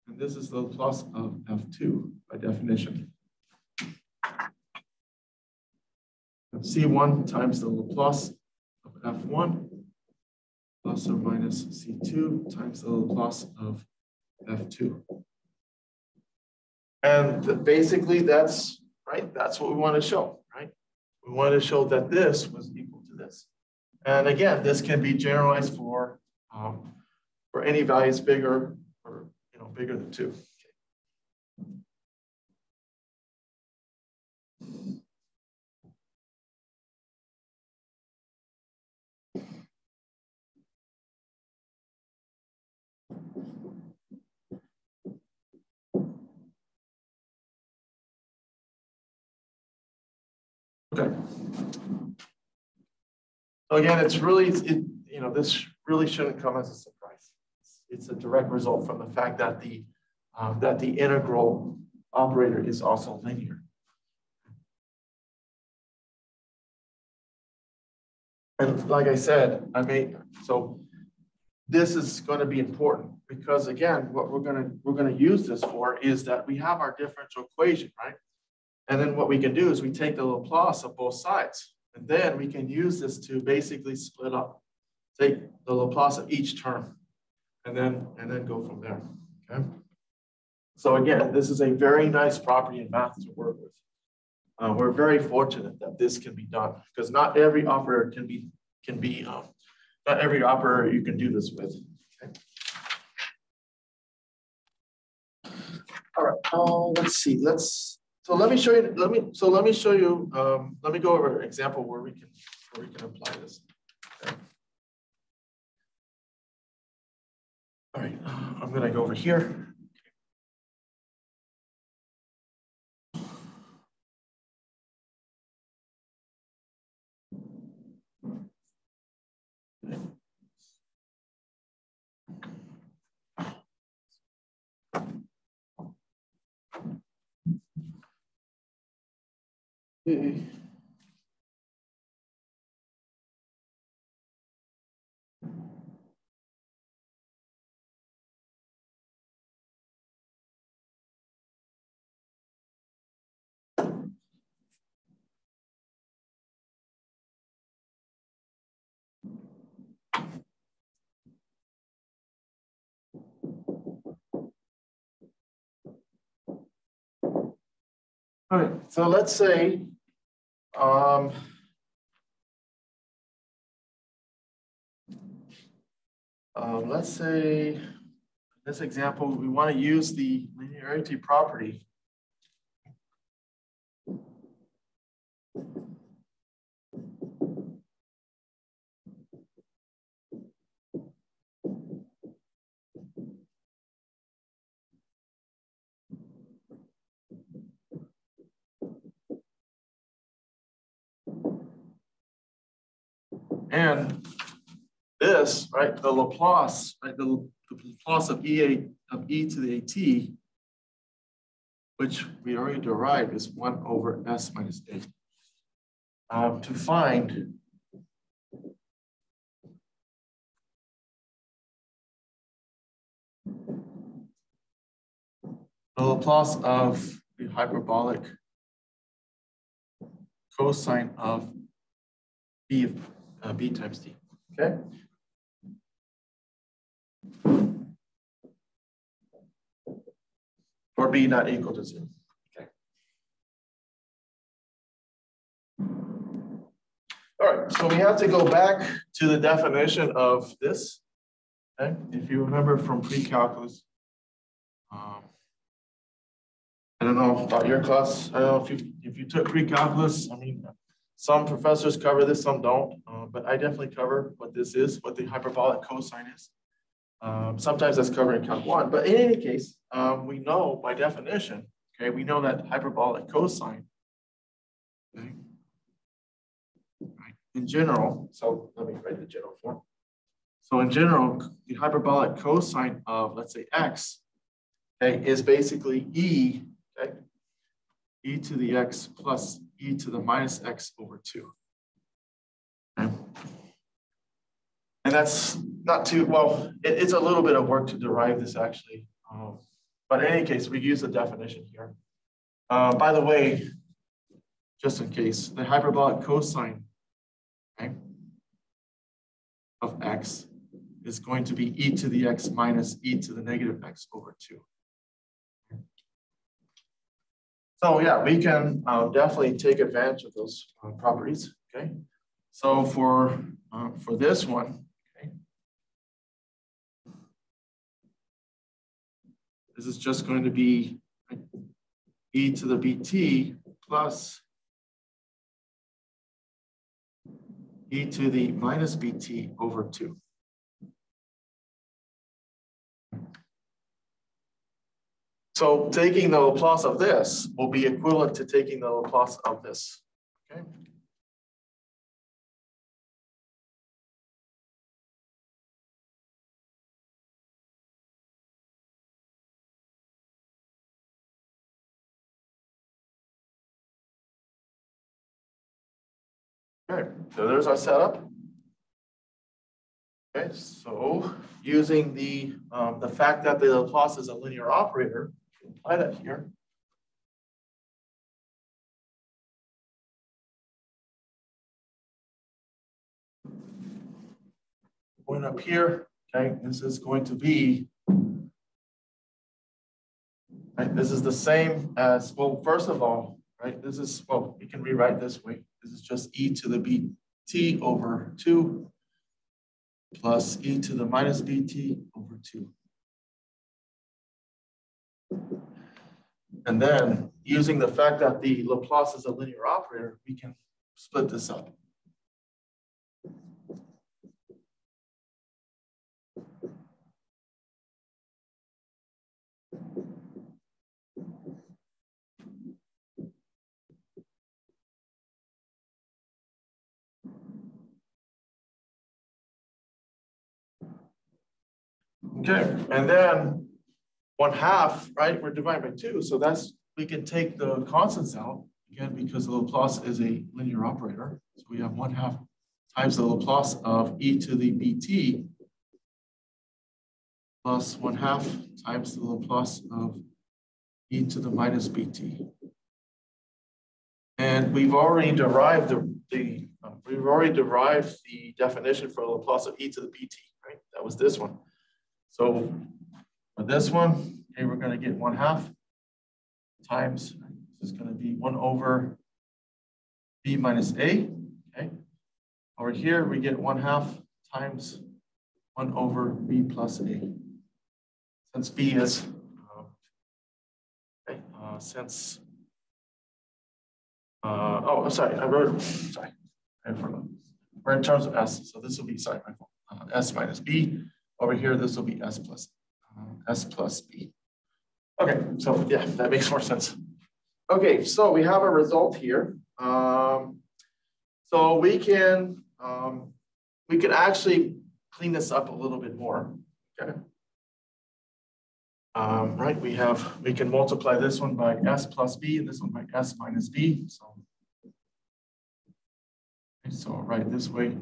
and this is the Laplace of F2 by definition. C1 times the Laplace of F1 plus or minus C2 times the Laplace of F2. And basically that's, right, that's what we want to show, right? We want to show that this was equal to this. And again, this can be generalized for, um, for any values bigger or, you know, bigger than two. Okay. So again, it's really, it, you know, this really shouldn't come as a surprise. It's, it's a direct result from the fact that the um, that the integral operator is also linear. And like I said, I mean, so this is going to be important because again, what we're going to we're going to use this for is that we have our differential equation, right? And then what we can do is we take the Laplace of both sides, and then we can use this to basically split up, take the Laplace of each term, and then, and then go from there, okay? So again, this is a very nice property in math to work with. Uh, we're very fortunate that this can be done because not every operator can be, can be, um, not every operator you can do this with. Okay. All right, uh, let's see, let's so let me show you, let me, so let me show you, um, let me go over an example where we can, where we can apply this. Okay. All right, I'm gonna go over here. Okay. All right, so let's say um, um, let's say, this example, we want to use the linearity property. And this right, the Laplace, right, the, the Laplace of E of e to the at, which we already derived, is one over s minus a. Um, to find the Laplace of the hyperbolic cosine of b, uh, b times t, okay? Or b not equal to zero, okay? All right, so we have to go back to the definition of this, okay? If you remember from pre-calculus, um, I don't know about your class. I don't know if you if you took pre-calculus. I mean, some professors cover this, some don't. Uh, but I definitely cover what this is, what the hyperbolic cosine is. Um, sometimes that's covered in Calc 1. But in any case, um, we know by definition, okay, we know that hyperbolic cosine, okay, in general, so let me write the general form. So in general, the hyperbolic cosine of, let's say, x, okay, is basically e okay? e to the x plus e to the minus x over 2. Okay? And that's not too, well, it, it's a little bit of work to derive this actually. Um, but in any case, we use the definition here. Uh, by the way, just in case, the hyperbolic cosine okay, of x is going to be e to the x minus e to the negative x over 2. So yeah, we can uh, definitely take advantage of those uh, properties, okay? So for, uh, for this one, okay, this is just going to be e to the bt plus e to the minus bt over 2. So taking the Laplace of this will be equivalent to taking the Laplace of this, okay? Okay, so there's our setup. Okay, so using the um, the fact that the Laplace is a linear operator, apply that here. Going up here, okay, this is going to be, right, this is the same as, well, first of all, right, this is, well, you can rewrite this way. This is just e to the bt over 2 plus e to the minus bt over 2. And then using the fact that the Laplace is a linear operator, we can split this up. Okay, and then one half, right? We're dividing by two. So that's, we can take the constants out again because the Laplace is a linear operator. So we have one half times the Laplace of e to the bt plus one half times the Laplace of e to the minus bt. And we've already derived the, the uh, we've already derived the definition for Laplace of e to the bt, right? That was this one. So for this one, okay, we're going to get one half times, this is going to be one over b minus a, okay? Over here, we get one half times one over b plus a. Since b is, uh, okay, uh, since, uh, oh, sorry, I wrote, sorry, I forgot. We're in terms of s, so this will be, sorry, my fault, uh, s minus b. Over here, this will be s plus S plus B. Okay, so yeah, that makes more sense. Okay, so we have a result here. Um, so we can um, we can actually clean this up a little bit more, okay? Um, right, we have, we can multiply this one by S plus B and this one by S minus B, so. Okay, so right this way.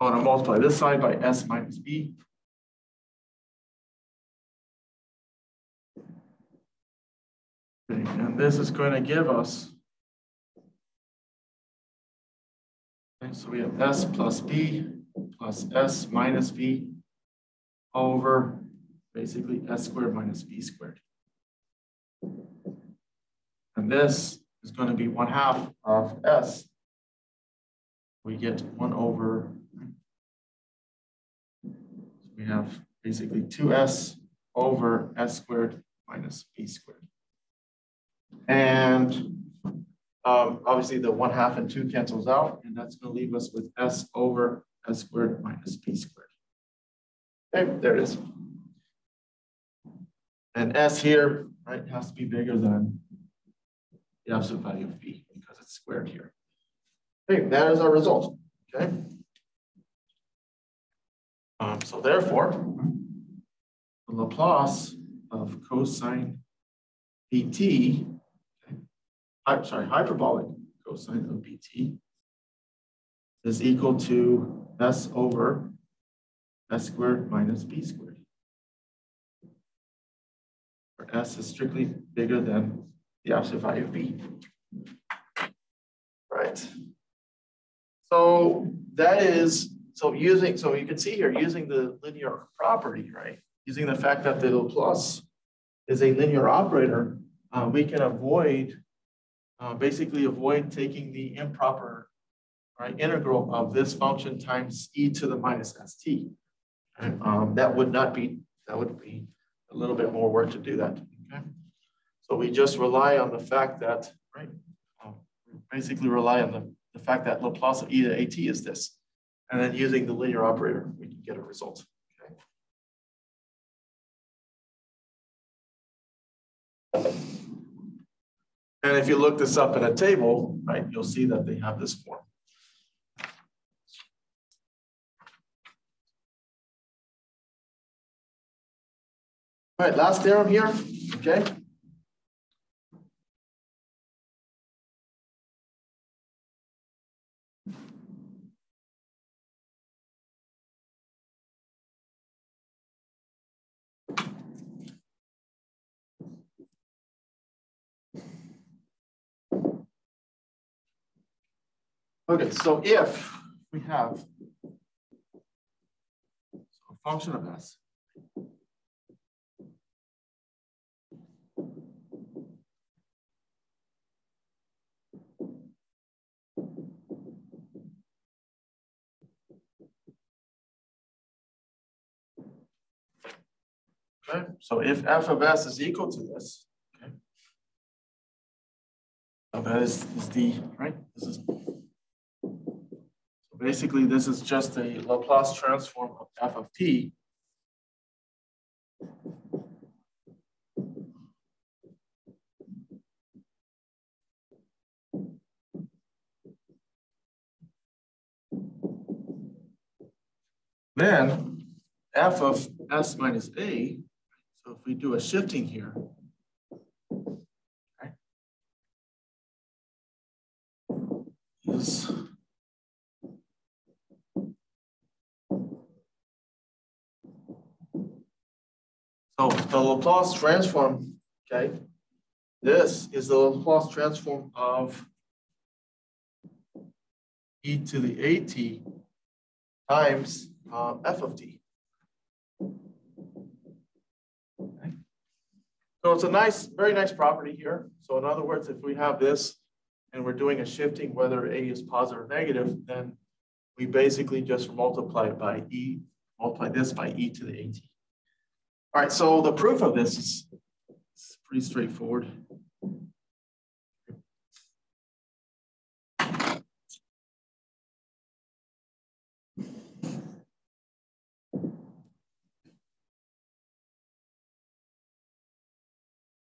I want to multiply this side by S minus B. Okay, and this is going to give us, okay, so we have S plus B plus S minus B over basically S squared minus B squared. And this is going to be one half of S. We get one over we have basically 2s over s squared minus b squared. And um, obviously the one half and two cancels out, and that's going to leave us with s over s squared minus b squared. Okay, there it is. And s here, right, has to be bigger than the absolute value of b because it's squared here. Okay, that is our result. Okay. Um, so therefore, the Laplace of cosine bt, okay, sorry, hyperbolic cosine of bt is equal to s over s squared minus b squared. Where s is strictly bigger than the absolute value of b. Right. So that is so using, so you can see here, using the linear property, right? Using the fact that the Laplace is a linear operator, uh, we can avoid, uh, basically avoid taking the improper right, integral of this function times e to the minus st. And um, that would not be, that would be a little bit more work to do that, okay? So we just rely on the fact that, right, um, basically rely on the, the fact that Laplace of e to at is this. And then using the linear operator, we can get a result. Okay. And if you look this up in a table, right, you'll see that they have this form. All right, last theorem here, okay? Okay, so if we have a function of s Okay, so if f of s is equal to this, okay, so that is, is the, right, this is basically, this is just a Laplace transform of f of t. Then f of s minus a, so if we do a shifting here, okay, is So the Laplace transform, okay, this is the Laplace transform of e to the at times uh, f of t. So it's a nice, very nice property here. So in other words, if we have this and we're doing a shifting, whether a is positive or negative, then we basically just multiply it by e, multiply this by e to the at. All right, so the proof of this is, pretty straightforward.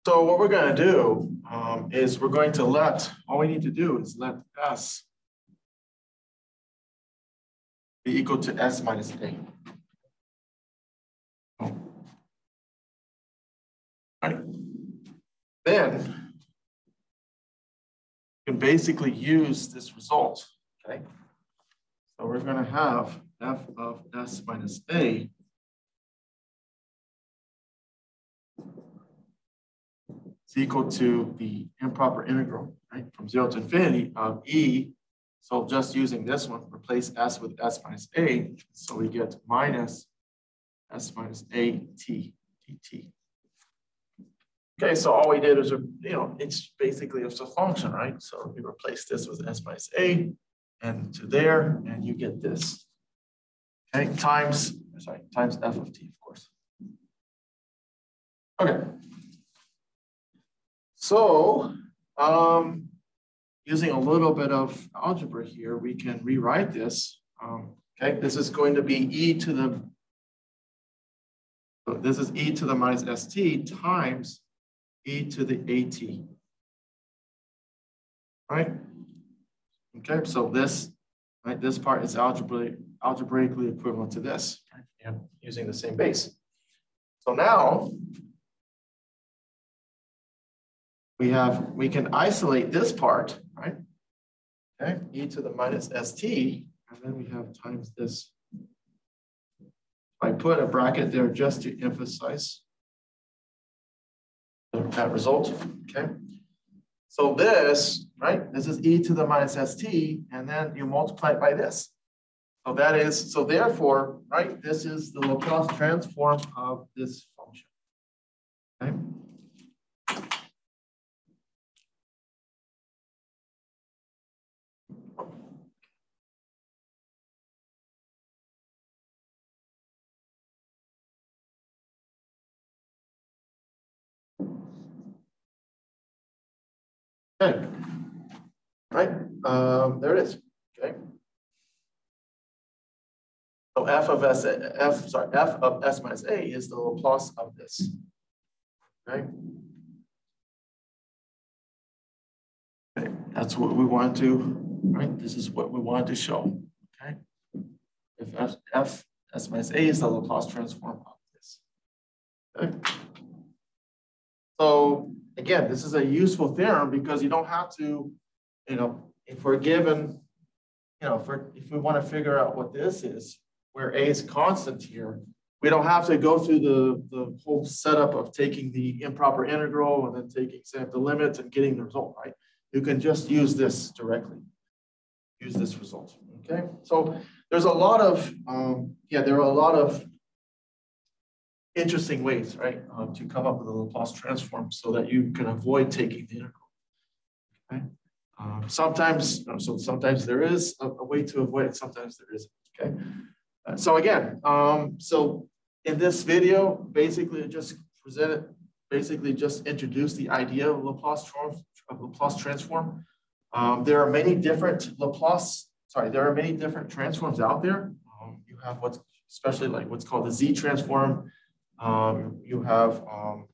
So what we're going to do um, is we're going to let, all we need to do is let S be equal to S minus A. Then you can basically use this result, okay? So we're gonna have f of s minus a is equal to the improper integral, right, from zero to infinity of e. So just using this one, replace s with s minus a, so we get minus s minus a t dt. Okay, so all we did is, a you know, it's basically it's a function, right? So we replace this with s minus a and to there, and you get this. Okay, times, sorry, times f of t, of course. Okay. So, um, using a little bit of algebra here, we can rewrite this. Um, okay, this is going to be e to the, so this is e to the minus st times e to the at. Right? Okay, so this, right, this part is algebraic, algebraically equivalent to this, right? Using the same base. So now we have, we can isolate this part, right? Okay, e to the minus st, and then we have times this. I put a bracket there just to emphasize that result, okay? So this, right, this is e to the minus st, and then you multiply it by this. So that is, so therefore, right, this is the Laplace transform of this function. Okay. Okay. Right, um, there it is. Okay. So f of s, f, sorry, f of s minus a is the Laplace of this. Okay. Okay, that's what we want to, right? This is what we want to show. Okay. If f, f s minus a is the Laplace transform of this. Okay. So again, this is a useful theorem because you don't have to, you know, if we're given, you know, we're, if we want to figure out what this is, where A is constant here, we don't have to go through the, the whole setup of taking the improper integral and then taking say, the limits and getting the result, right? You can just use this directly, use this result, okay? So there's a lot of, um, yeah, there are a lot of interesting ways, right, um, to come up with a Laplace transform so that you can avoid taking the integral. Okay. Um, sometimes, so sometimes there is a, a, way to avoid it. Sometimes there isn't. Okay. Uh, so again, um, so in this video, basically just presented, basically just introduce the idea of Laplace, transform of Laplace transform. Um, there are many different Laplace, sorry, there are many different transforms out there. Um, you have what's especially like what's called the Z transform, um, you have, um,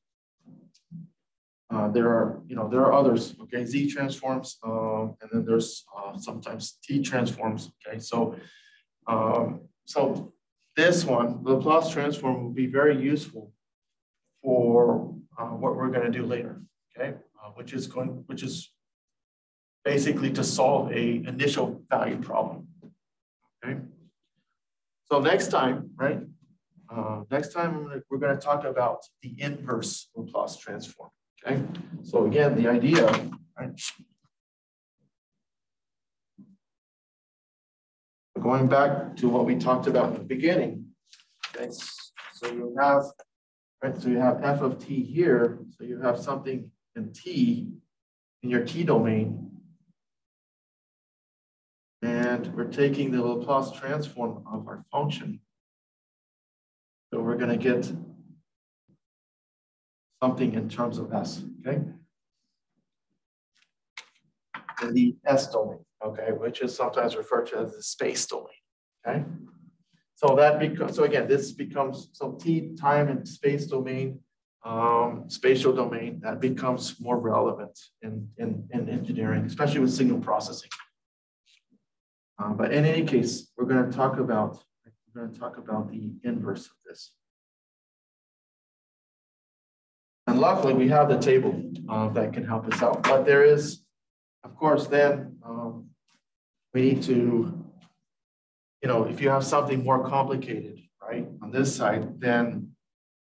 uh, there are, you know, there are others, okay, Z transforms, um, and then there's uh, sometimes T transforms, okay? So, um, so this one, the Laplace transform will be very useful for uh, what we're gonna do later, okay? Uh, which is going, which is basically to solve a initial value problem, okay? So next time, right, uh, next time, we're going to talk about the inverse Laplace transform. Okay, so again, the idea, right? Going back to what we talked about in the beginning. Okay, so you have, right? So you have f of t here. So you have something in t in your t domain. And we're taking the Laplace transform of our function so we're going to get something in terms of S, okay? In the S domain, okay, which is sometimes referred to as the space domain, okay? So that becomes, so again, this becomes, so T time and space domain um, spatial domain that becomes more relevant in, in, in engineering, especially with signal processing. Uh, but in any case, we're going to talk about we're going to talk about the inverse of this. And luckily, we have the table uh, that can help us out. But there is, of course, then um, we need to, you know, if you have something more complicated, right, on this side, then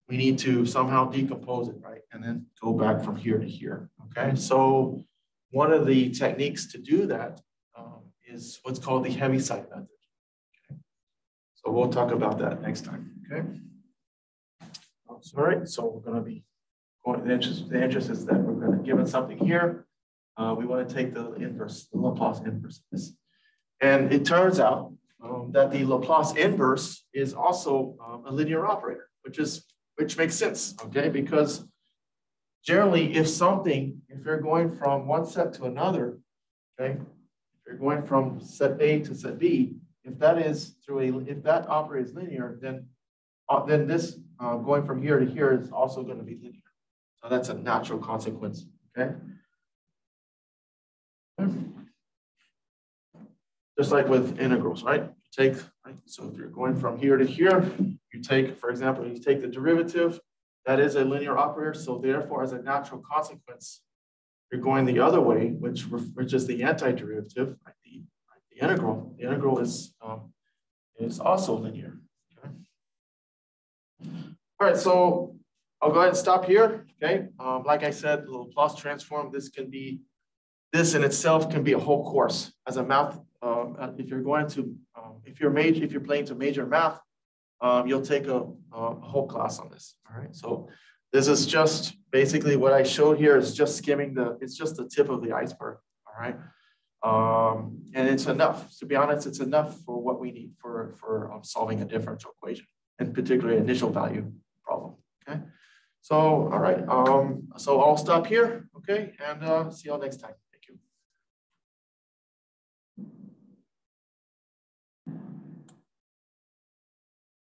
we need to somehow decompose it, right? And then go back from here to here, okay? So one of the techniques to do that um, is what's called the Heaviside method. So we'll talk about that next time, okay? All right, so we're gonna be going, the interest, the interest is that we're gonna, given something here, uh, we wanna take the inverse, the Laplace inverse. And it turns out um, that the Laplace inverse is also um, a linear operator, which is which makes sense, okay? Because generally, if something, if you're going from one set to another, okay, if you're going from set A to set B, if that is through a, if that operates linear, then, uh, then this uh, going from here to here is also going to be linear. So that's a natural consequence, okay? Just like with integrals, right? take, right? So if you're going from here to here, you take, for example, you take the derivative, that is a linear operator. So therefore, as a natural consequence, you're going the other way, which, which is the antiderivative, right? Integral. The integral is, um, is also linear. Okay? All right, so I'll go ahead and stop here. Okay, um, like I said, the Laplace transform, this can be, this in itself can be a whole course as a math uh, if you're going to, um, if you're major, if you're playing to major math, um, you'll take a, a, whole class on this. All right. So this is just basically what I showed here is just skimming the, it's just the tip of the iceberg. All right. Um, and it's enough, to be honest, it's enough for what we need for, for um, solving a differential equation, and particularly initial value problem. Okay. So, all right. Um, so I'll stop here. Okay. And uh, see you all next time.